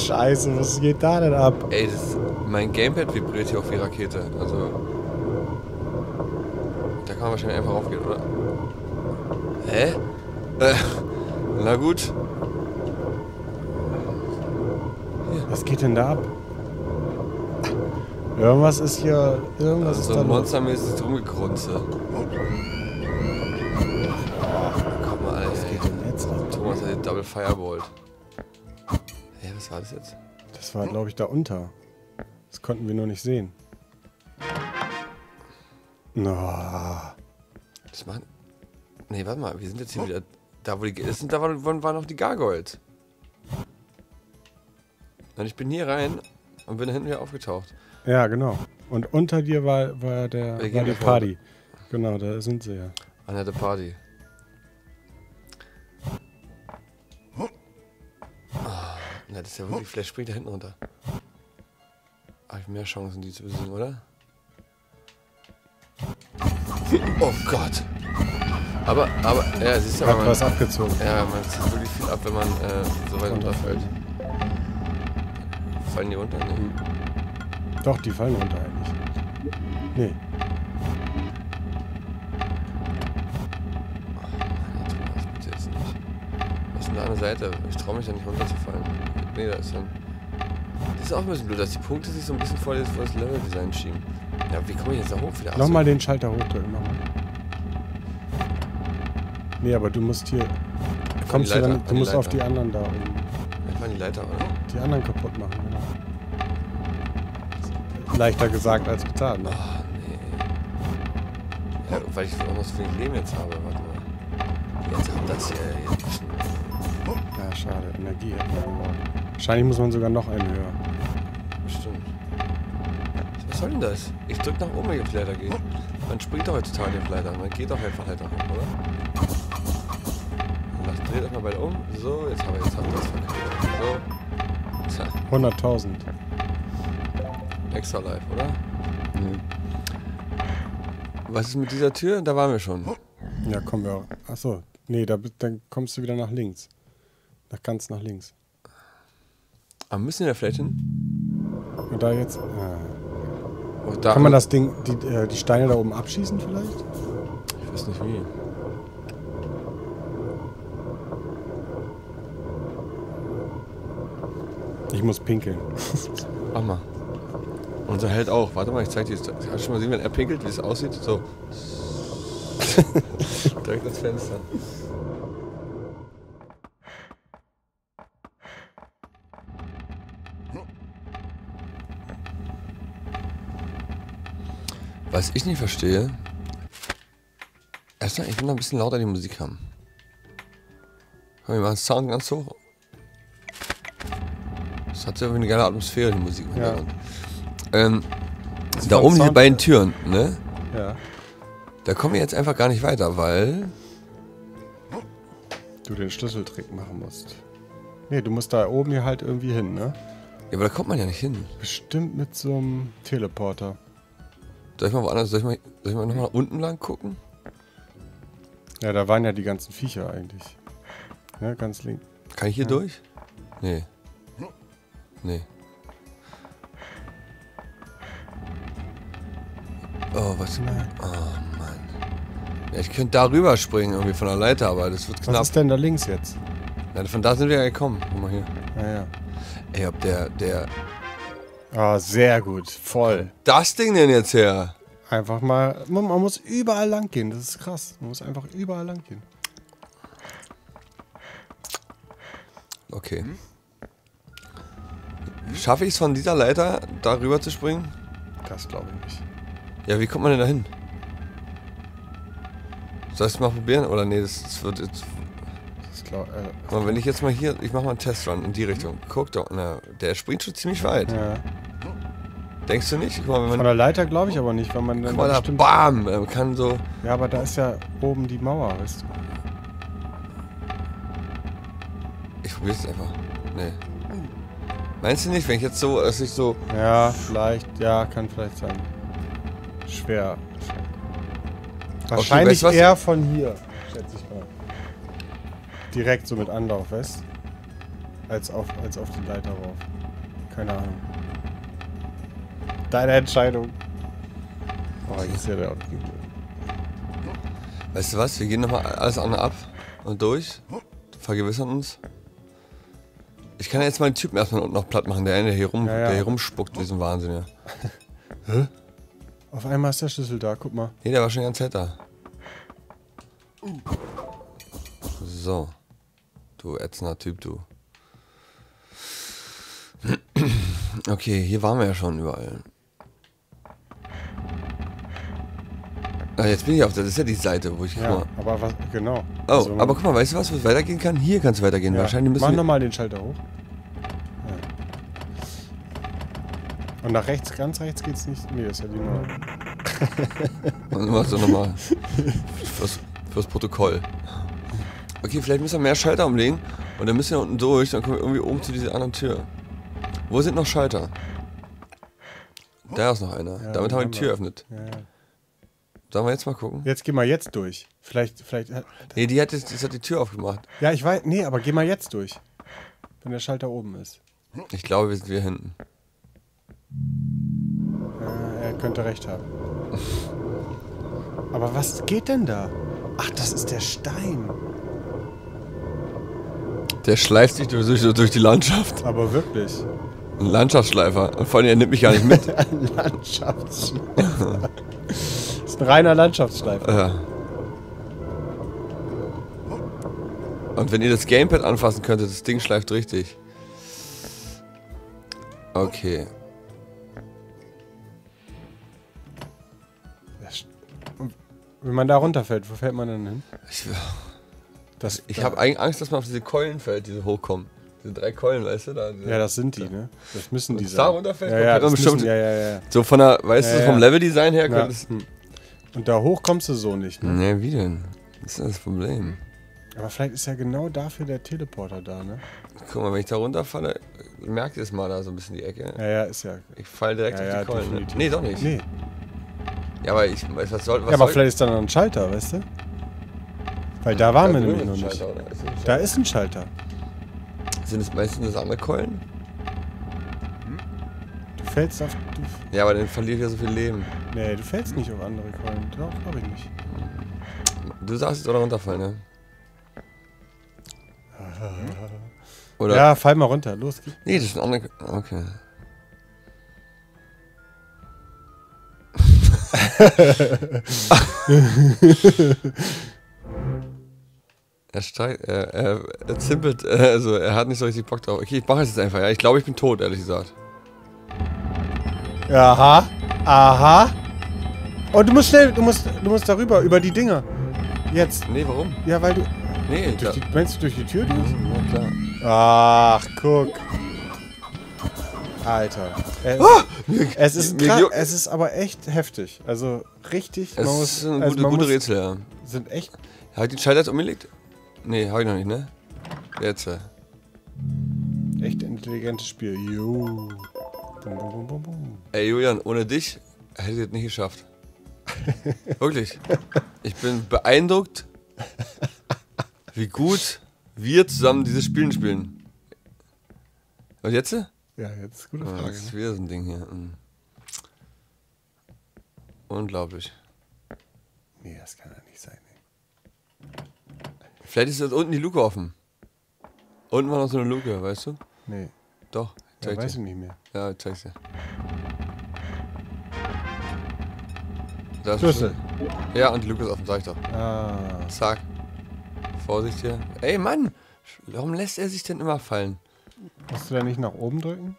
Scheiße, was geht da denn ab? Ey, das, mein Gamepad vibriert hier auch wie Rakete. Also. Da kann man wahrscheinlich einfach aufgehen, oder? Hä? Äh, na gut. Was geht denn da ab? Irgendwas ist hier. Irgendwas Also ist so da monstermäßiges Rumgegrunze. Guck mal, Alter. Was geht denn jetzt ab? Thomas hat den Double Firebolt. Was war das jetzt? Das war, glaube ich, da unter. Das konnten wir nur nicht sehen. No. Das machen. Nee, warte mal, wir sind jetzt hier wieder. Da, wo die. Sind, da waren, waren noch die Gargoyles. Und ich bin hier rein und bin da hinten wieder aufgetaucht. Ja, genau. Und unter dir war, war, der, war die. Party. Genau, da sind sie ja. An der Party. Na, das ist ja wirklich. Vielleicht springt er hinten runter. Habe ich mehr Chancen, die zu besiegen, oder? Oh Gott! Aber, aber, ja, siehst du, aber man, was abgezogen. ja, man zieht wirklich viel ab, wenn man äh, so weit runterfällt. Fallen die runter? Nee. Doch, die fallen runter eigentlich. Nee. Thomas, bitte jetzt nicht. An der Seite? Ich traue mich da nicht runterzufallen. Nee, da ist dann. Das ist auch ein bisschen blöd, dass die Punkte sich so ein bisschen vor das, vor das Level-Design schieben. Ja, wie komme ich jetzt da hoch wieder? So. Nochmal den Schalter hochdrücken. Nochmal. Nee, aber du musst hier. Kommst du Leiter, dann, an du musst auf Leiter. die anderen da oben. Einfach die Leiter, oder? Die anderen kaputt machen, genau. Leichter gesagt als getan, ne? Ah, nee. Ja, weil ich auch noch so viel Leben jetzt habe. Warte mal. Jetzt hab das hier. Jetzt. Ja, schade. Energie hätten wir gebraucht. Wahrscheinlich muss man sogar noch einen höher. Bestimmt. Was soll denn das? Ich drück nach oben, wenn ich auf die Leiter gehe. Man springt doch heutzutage auf Leitern. Man geht doch einfach Leiter hoch, oder? Und das dreht erstmal beide um. So, jetzt haben wir jetzt haben wir das verkauft. So. Tja, 100.000. extra live, oder? Was ist mit dieser Tür? Da waren wir schon. Ja, kommen wir auch. Achso. Nee, da, dann kommst du wieder nach links. Nach ganz nach links. Aber müssen wir da vielleicht hin? Und da jetzt. Ah. Oh, da, Kann man das Ding, die, äh, die Steine da oben abschießen vielleicht? Ich weiß nicht wie. Ich muss pinkeln. Mach mal. Unser Held auch. Warte mal, ich zeig dir. Hast du schon mal gesehen, wenn er pinkelt, wie es aussieht? So. Direkt ins Fenster. Was ich nicht verstehe, erstmal, ich will noch ein bisschen lauter die Musik haben. Wir machen Sound ganz hoch. Das hat ja irgendwie eine geile Atmosphäre, die Musik Ja. Ähm, da oben Sound- beiden Türen, ne? Ja. Da kommen wir jetzt einfach gar nicht weiter, weil. Du den Schlüsseltrick machen musst. Nee, du musst da oben hier halt irgendwie hin, ne? Ja, aber da kommt man ja nicht hin. Bestimmt mit so einem Teleporter. Soll ich mal woanders, soll ich mal, soll ich mal nochmal unten lang gucken? Ja, da waren ja die ganzen Viecher eigentlich. Ja, ganz links. Kann ich hier durch? Nee. Nee. Oh, was? Nein. Oh, Mann. Ja, ich könnte da rüber springen, irgendwie von der Leiter, aber das wird Was knapp. ist denn da links jetzt? Ja, von da sind wir ja gekommen. Guck mal hier. Ja, ja. Ey, ob der, der. Ah, sehr gut. Voll. Das Ding denn jetzt her? Einfach mal. Man, muss überall lang gehen. Das ist krass. Man muss einfach überall lang gehen. Okay. Schaffe ich es von dieser Leiter darüber zu springen? Das glaube ich nicht. Ja, wie kommt man denn da hin? Soll ich es mal probieren? Oder nee, das, das wird jetzt. Das glaub, äh, Guck mal, wenn ich jetzt mal hier. Ich mache mal einen Testrun in die Richtung. Guck doch, na, der springt schon ziemlich weit. ja. Denkst du nicht? Mal, Von der Leiter glaube ich aber nicht, weil man dann Guck mal da. BAM! Man kann so. Ja, aber da ist ja oben die Mauer, weißt du. Ich probiere es einfach. Nee. Meinst du nicht, wenn ich jetzt so, dass ich so. Ja, vielleicht. Ja, kann vielleicht sein. Schwer. Wahrscheinlich weißt du eher von hier. Direkt so mit Anlauf, weißt als auf, als auf die Leiter rauf. Keine Ahnung. Deine Entscheidung. Oh, jetzt ist ja der Auftrieb. Weißt du was? Wir gehen nochmal alles andere ab und durch. Vergewissern uns. Ich kann ja jetzt mal den Typen erstmal unten noch platt machen, der, hier, rum, Ja, ja. der hier rumspuckt wie so ein Wahnsinn. Ja. Auf einmal ist der Schlüssel da, guck mal. Nee, der war schon die ganze Zeit da. So. Du ätzender Typ, du. Okay, hier waren wir ja schon überall. Ah, jetzt bin ich auf der, das ist ja die Seite, wo ich, Ja, mal. aber was, genau. Oh, Also, aber guck mal, weißt du was, wo es weitergehen kann? Hier kann es weitergehen. ja. Wahrscheinlich müssen Mach wir... nochmal den Schalter hoch. Ja. Und nach rechts, ganz rechts geht's nicht. Nee, das ist ja die Mauer. Und machst du nochmal fürs, fürs Protokoll. Okay, vielleicht müssen wir mehr Schalter umlegen und dann müssen wir unten durch, dann kommen wir irgendwie oben zu dieser anderen Tür. Wo sind noch Schalter? Da ist noch einer. Ja, Damit haben wir die Tür geöffnet. Ja. Sollen wir jetzt mal gucken? Jetzt geh mal jetzt durch. Vielleicht, vielleicht. Nee, die hat, jetzt, das hat die Tür aufgemacht. Ja, ich weiß. Nee, aber geh mal jetzt durch. Wenn der Schalter oben ist. Ich glaube, wir sind hier hinten. Ja, er könnte recht haben. Aber was geht denn da? Ach, das ist der Stein. Der schleift sich durch, durch, die Landschaft. Aber wirklich. Ein Landschaftsschleifer. Und vor allem, er nimmt mich gar nicht mit. Ein Landschaftsschleifer. das ist ein reiner Landschaftsschleifer. Ja. Und wenn ihr das Gamepad anfassen könntet, das Ding schleift richtig. Okay. Wenn man da runterfällt, wo fällt man denn hin? Ich, Das, ich habe eigentlich Angst, dass man auf diese Keulen fällt, die so hochkommen. Diese drei Keulen, weißt du? Da, Ja, das sind die, ne? Das müssen die sein. da runterfällt, ja, ja, das bestimmt- müssen, ja, ja, ja. So von der, weißt Ja, du, vom ja. Leveldesign her ja. könnte es. Hm. Und da hoch kommst du so nicht, ne? Ne, wie denn? Das ist das Problem. Aber vielleicht ist ja genau dafür der Teleporter da, ne? Guck mal, wenn ich da runterfalle, merkt ihr es mal da so ein bisschen die Ecke. Ja, ja, ist ja. Ich falle direkt Ja, auf ja, die Keulen. Ne? Nee, doch nicht. Nee. Ja, aber ich weiß, was soll. Was ja, aber soll, vielleicht ist da noch ein Schalter, weißt du? Weil da waren Da wir nämlich noch nicht. Schalter? Ist Da ist ein Schalter. Sind es meistens das andere Keulen? Du fällst auf. Du, Ja, aber dann verliert ja so viel Leben. nee, du fällst nicht auf andere Keulen. Doch, glaube ich nicht. Du sagst jetzt oder runterfallen, ne? Oder? Ja, fall mal runter. Los geht's. Nee, das ist ein anderer. Okay. er steigt, er, er, er zimpelt, äh, also er hat nicht so richtig Bock drauf. Okay, ich mache es jetzt einfach, ja. Ich glaube, ich bin tot, ehrlich gesagt. Aha. Aha. Oh, du musst schnell, du musst, du musst darüber, über die Dinger. Jetzt. Nee, warum? Ja, weil du. Nee, Durch die, meinst du durch die Tür durch? ja, klar. Ach, guck. Alter. Es, es ist krass, es ist aber echt heftig. Also richtig. Es man ist muss, ein also gute, man gute muss, Rätsel, ja. Sind echt, ich den Schalter jetzt umgelegt? Nee, habe ich noch nicht, ne? Jetzt. äh. echt intelligentes Spiel. Jo. Bum, bum, bum, bum. Ey, Julian, ohne dich hätte ich das nicht geschafft. Wirklich. Ich bin beeindruckt, wie gut wir zusammen dieses Spielen spielen. Und jetzt? Ja, jetzt ist gute Ah, Frage. das ist wieder so ein Ding hier. Hm. Unglaublich. Nee, das kann. Vielleicht ist jetzt unten die Luke offen. Unten war noch so eine Luke, weißt du? Nee. Doch. Ja, Zeig weiß dir. ich nicht mehr. Ja, zeig's dir. Das Schlüssel. Ja, und die Luke ist offen, sag ich doch. Ah. Zack. Vorsicht hier. Ey, Mann! Warum lässt er sich denn immer fallen? Musst du da nicht nach oben drücken?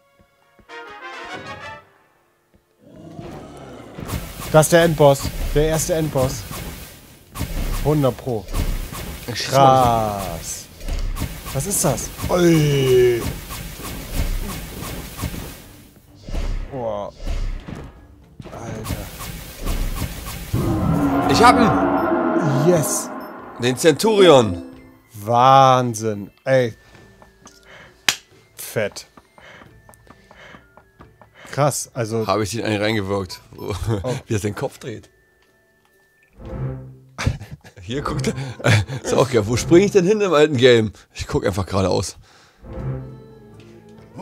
Das ist der Endboss. Der erste Endboss. 100 Pro. Krass. Was ist das? Ui. Boah. Alter. Ich hab ihn! Yes. Den Centurion! Wahnsinn. Ey. Fett. Krass. Also, Habe ich den einen reingewirkt. wo- Wie er seinen Kopf dreht. Hier guckt er. Ist auch geil. Wo springe ich denn hin im alten Game? Ich guck einfach geradeaus.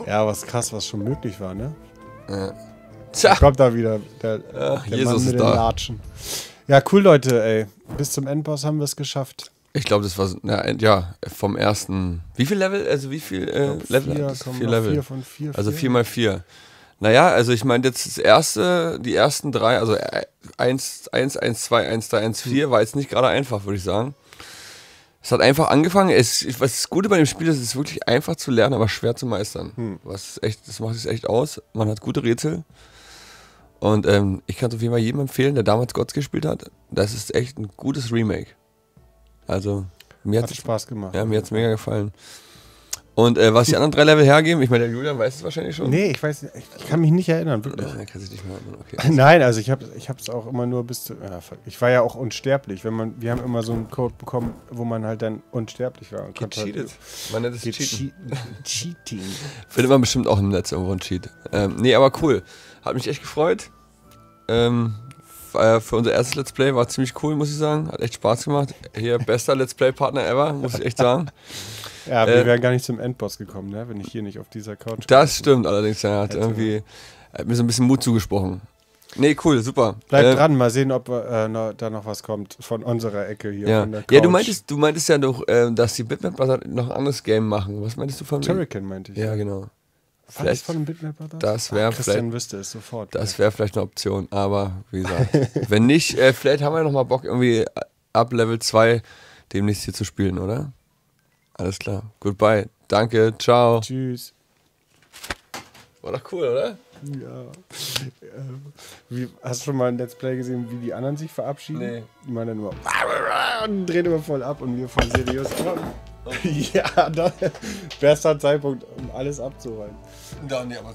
ja, was krass, was schon möglich war, ne? Tja! Kommt da wieder der, der Jesus Mann mit den da. Latschen. Ja, cool, Leute, ey. Bis zum Endboss haben wir es geschafft. Ich glaube, das war na, ja vom ersten. Wie viel Level? Also wie viel äh, Level? 4,4 Vier Level. von 4. Also 4 mal 4. Naja, also ich meine jetzt das erste, die ersten drei, also 1, 1, 1, 2, 1, 3, 1, 4 war jetzt nicht gerade einfach, würde ich sagen. Es hat einfach angefangen. Es, was das Gute bei dem Spiel ist, es ist wirklich einfach zu lernen, aber schwer zu meistern. Was echt, das macht es echt aus. Man hat gute Rätsel. Und ähm, ich kann es auf jeden Fall jedem empfehlen, der damals Gods gespielt hat. Das ist echt ein gutes Remake. Also, mir Hat hat Spaß gemacht. ja, mir hat's mega gefallen. Und äh, was die anderen drei Level hergeben, ich meine, der Julian weiß es wahrscheinlich schon. Nee, ich weiß nicht, ich, kann mich nicht erinnern, wirklich. Ja, kann sich nicht mehr erinnern, okay. Nein, also ich habe ich es auch immer nur bis zu. Ja, ich war ja auch unsterblich. Wenn man, wir haben immer so einen Code bekommen, wo man halt dann unsterblich war. Und Gecheatet. Halt, Man nennt es Geht Cheaten. Cheat- Cheating. Findet man bestimmt auch im Netz irgendwo ein Cheat. Ähm, nee, aber cool. Hat mich echt gefreut. Ähm, war für unser erstes Let's Play war ziemlich cool, muss ich sagen. Hat echt Spaß gemacht. Hier, bester Let's Play-Partner ever, muss ich echt sagen. Ja, wir Äh, wären gar nicht zum Endboss gekommen, ne? wenn ich hier nicht auf dieser Couch Das stimmt allerdings, ja, hat irgendwie hat mir so ein bisschen Mut zugesprochen. Nee, cool, super. Bleibt Äh, dran, mal sehen, ob äh, noch, da noch was kommt von unserer Ecke hier. Ja. Ja, du meintest, du meintest ja doch, äh, dass die Bitmap noch ein anderes Game machen. Was meintest du von mir? Turrican meinte ich. Ja, genau. Vielleicht- von den Bitmap Brothers? das wär Ah, Christian vielleicht- wüsste es sofort. Das wäre vielleicht eine Option, aber wie gesagt, wenn nicht, äh, vielleicht haben wir noch mal Bock, irgendwie ab Level 2 demnächst hier zu spielen, oder? Alles klar. Goodbye. Danke. Ciao. Tschüss. War doch cool, oder? Ja. Ähm, wie, hast du schon mal ein Let's Play gesehen, wie die anderen sich verabschieden? Nee. Die meinen dann immer und drehen immer voll ab und wir voll seriös. ja, das bester Zeitpunkt, um alles abzuräumen. Ja, nee, aber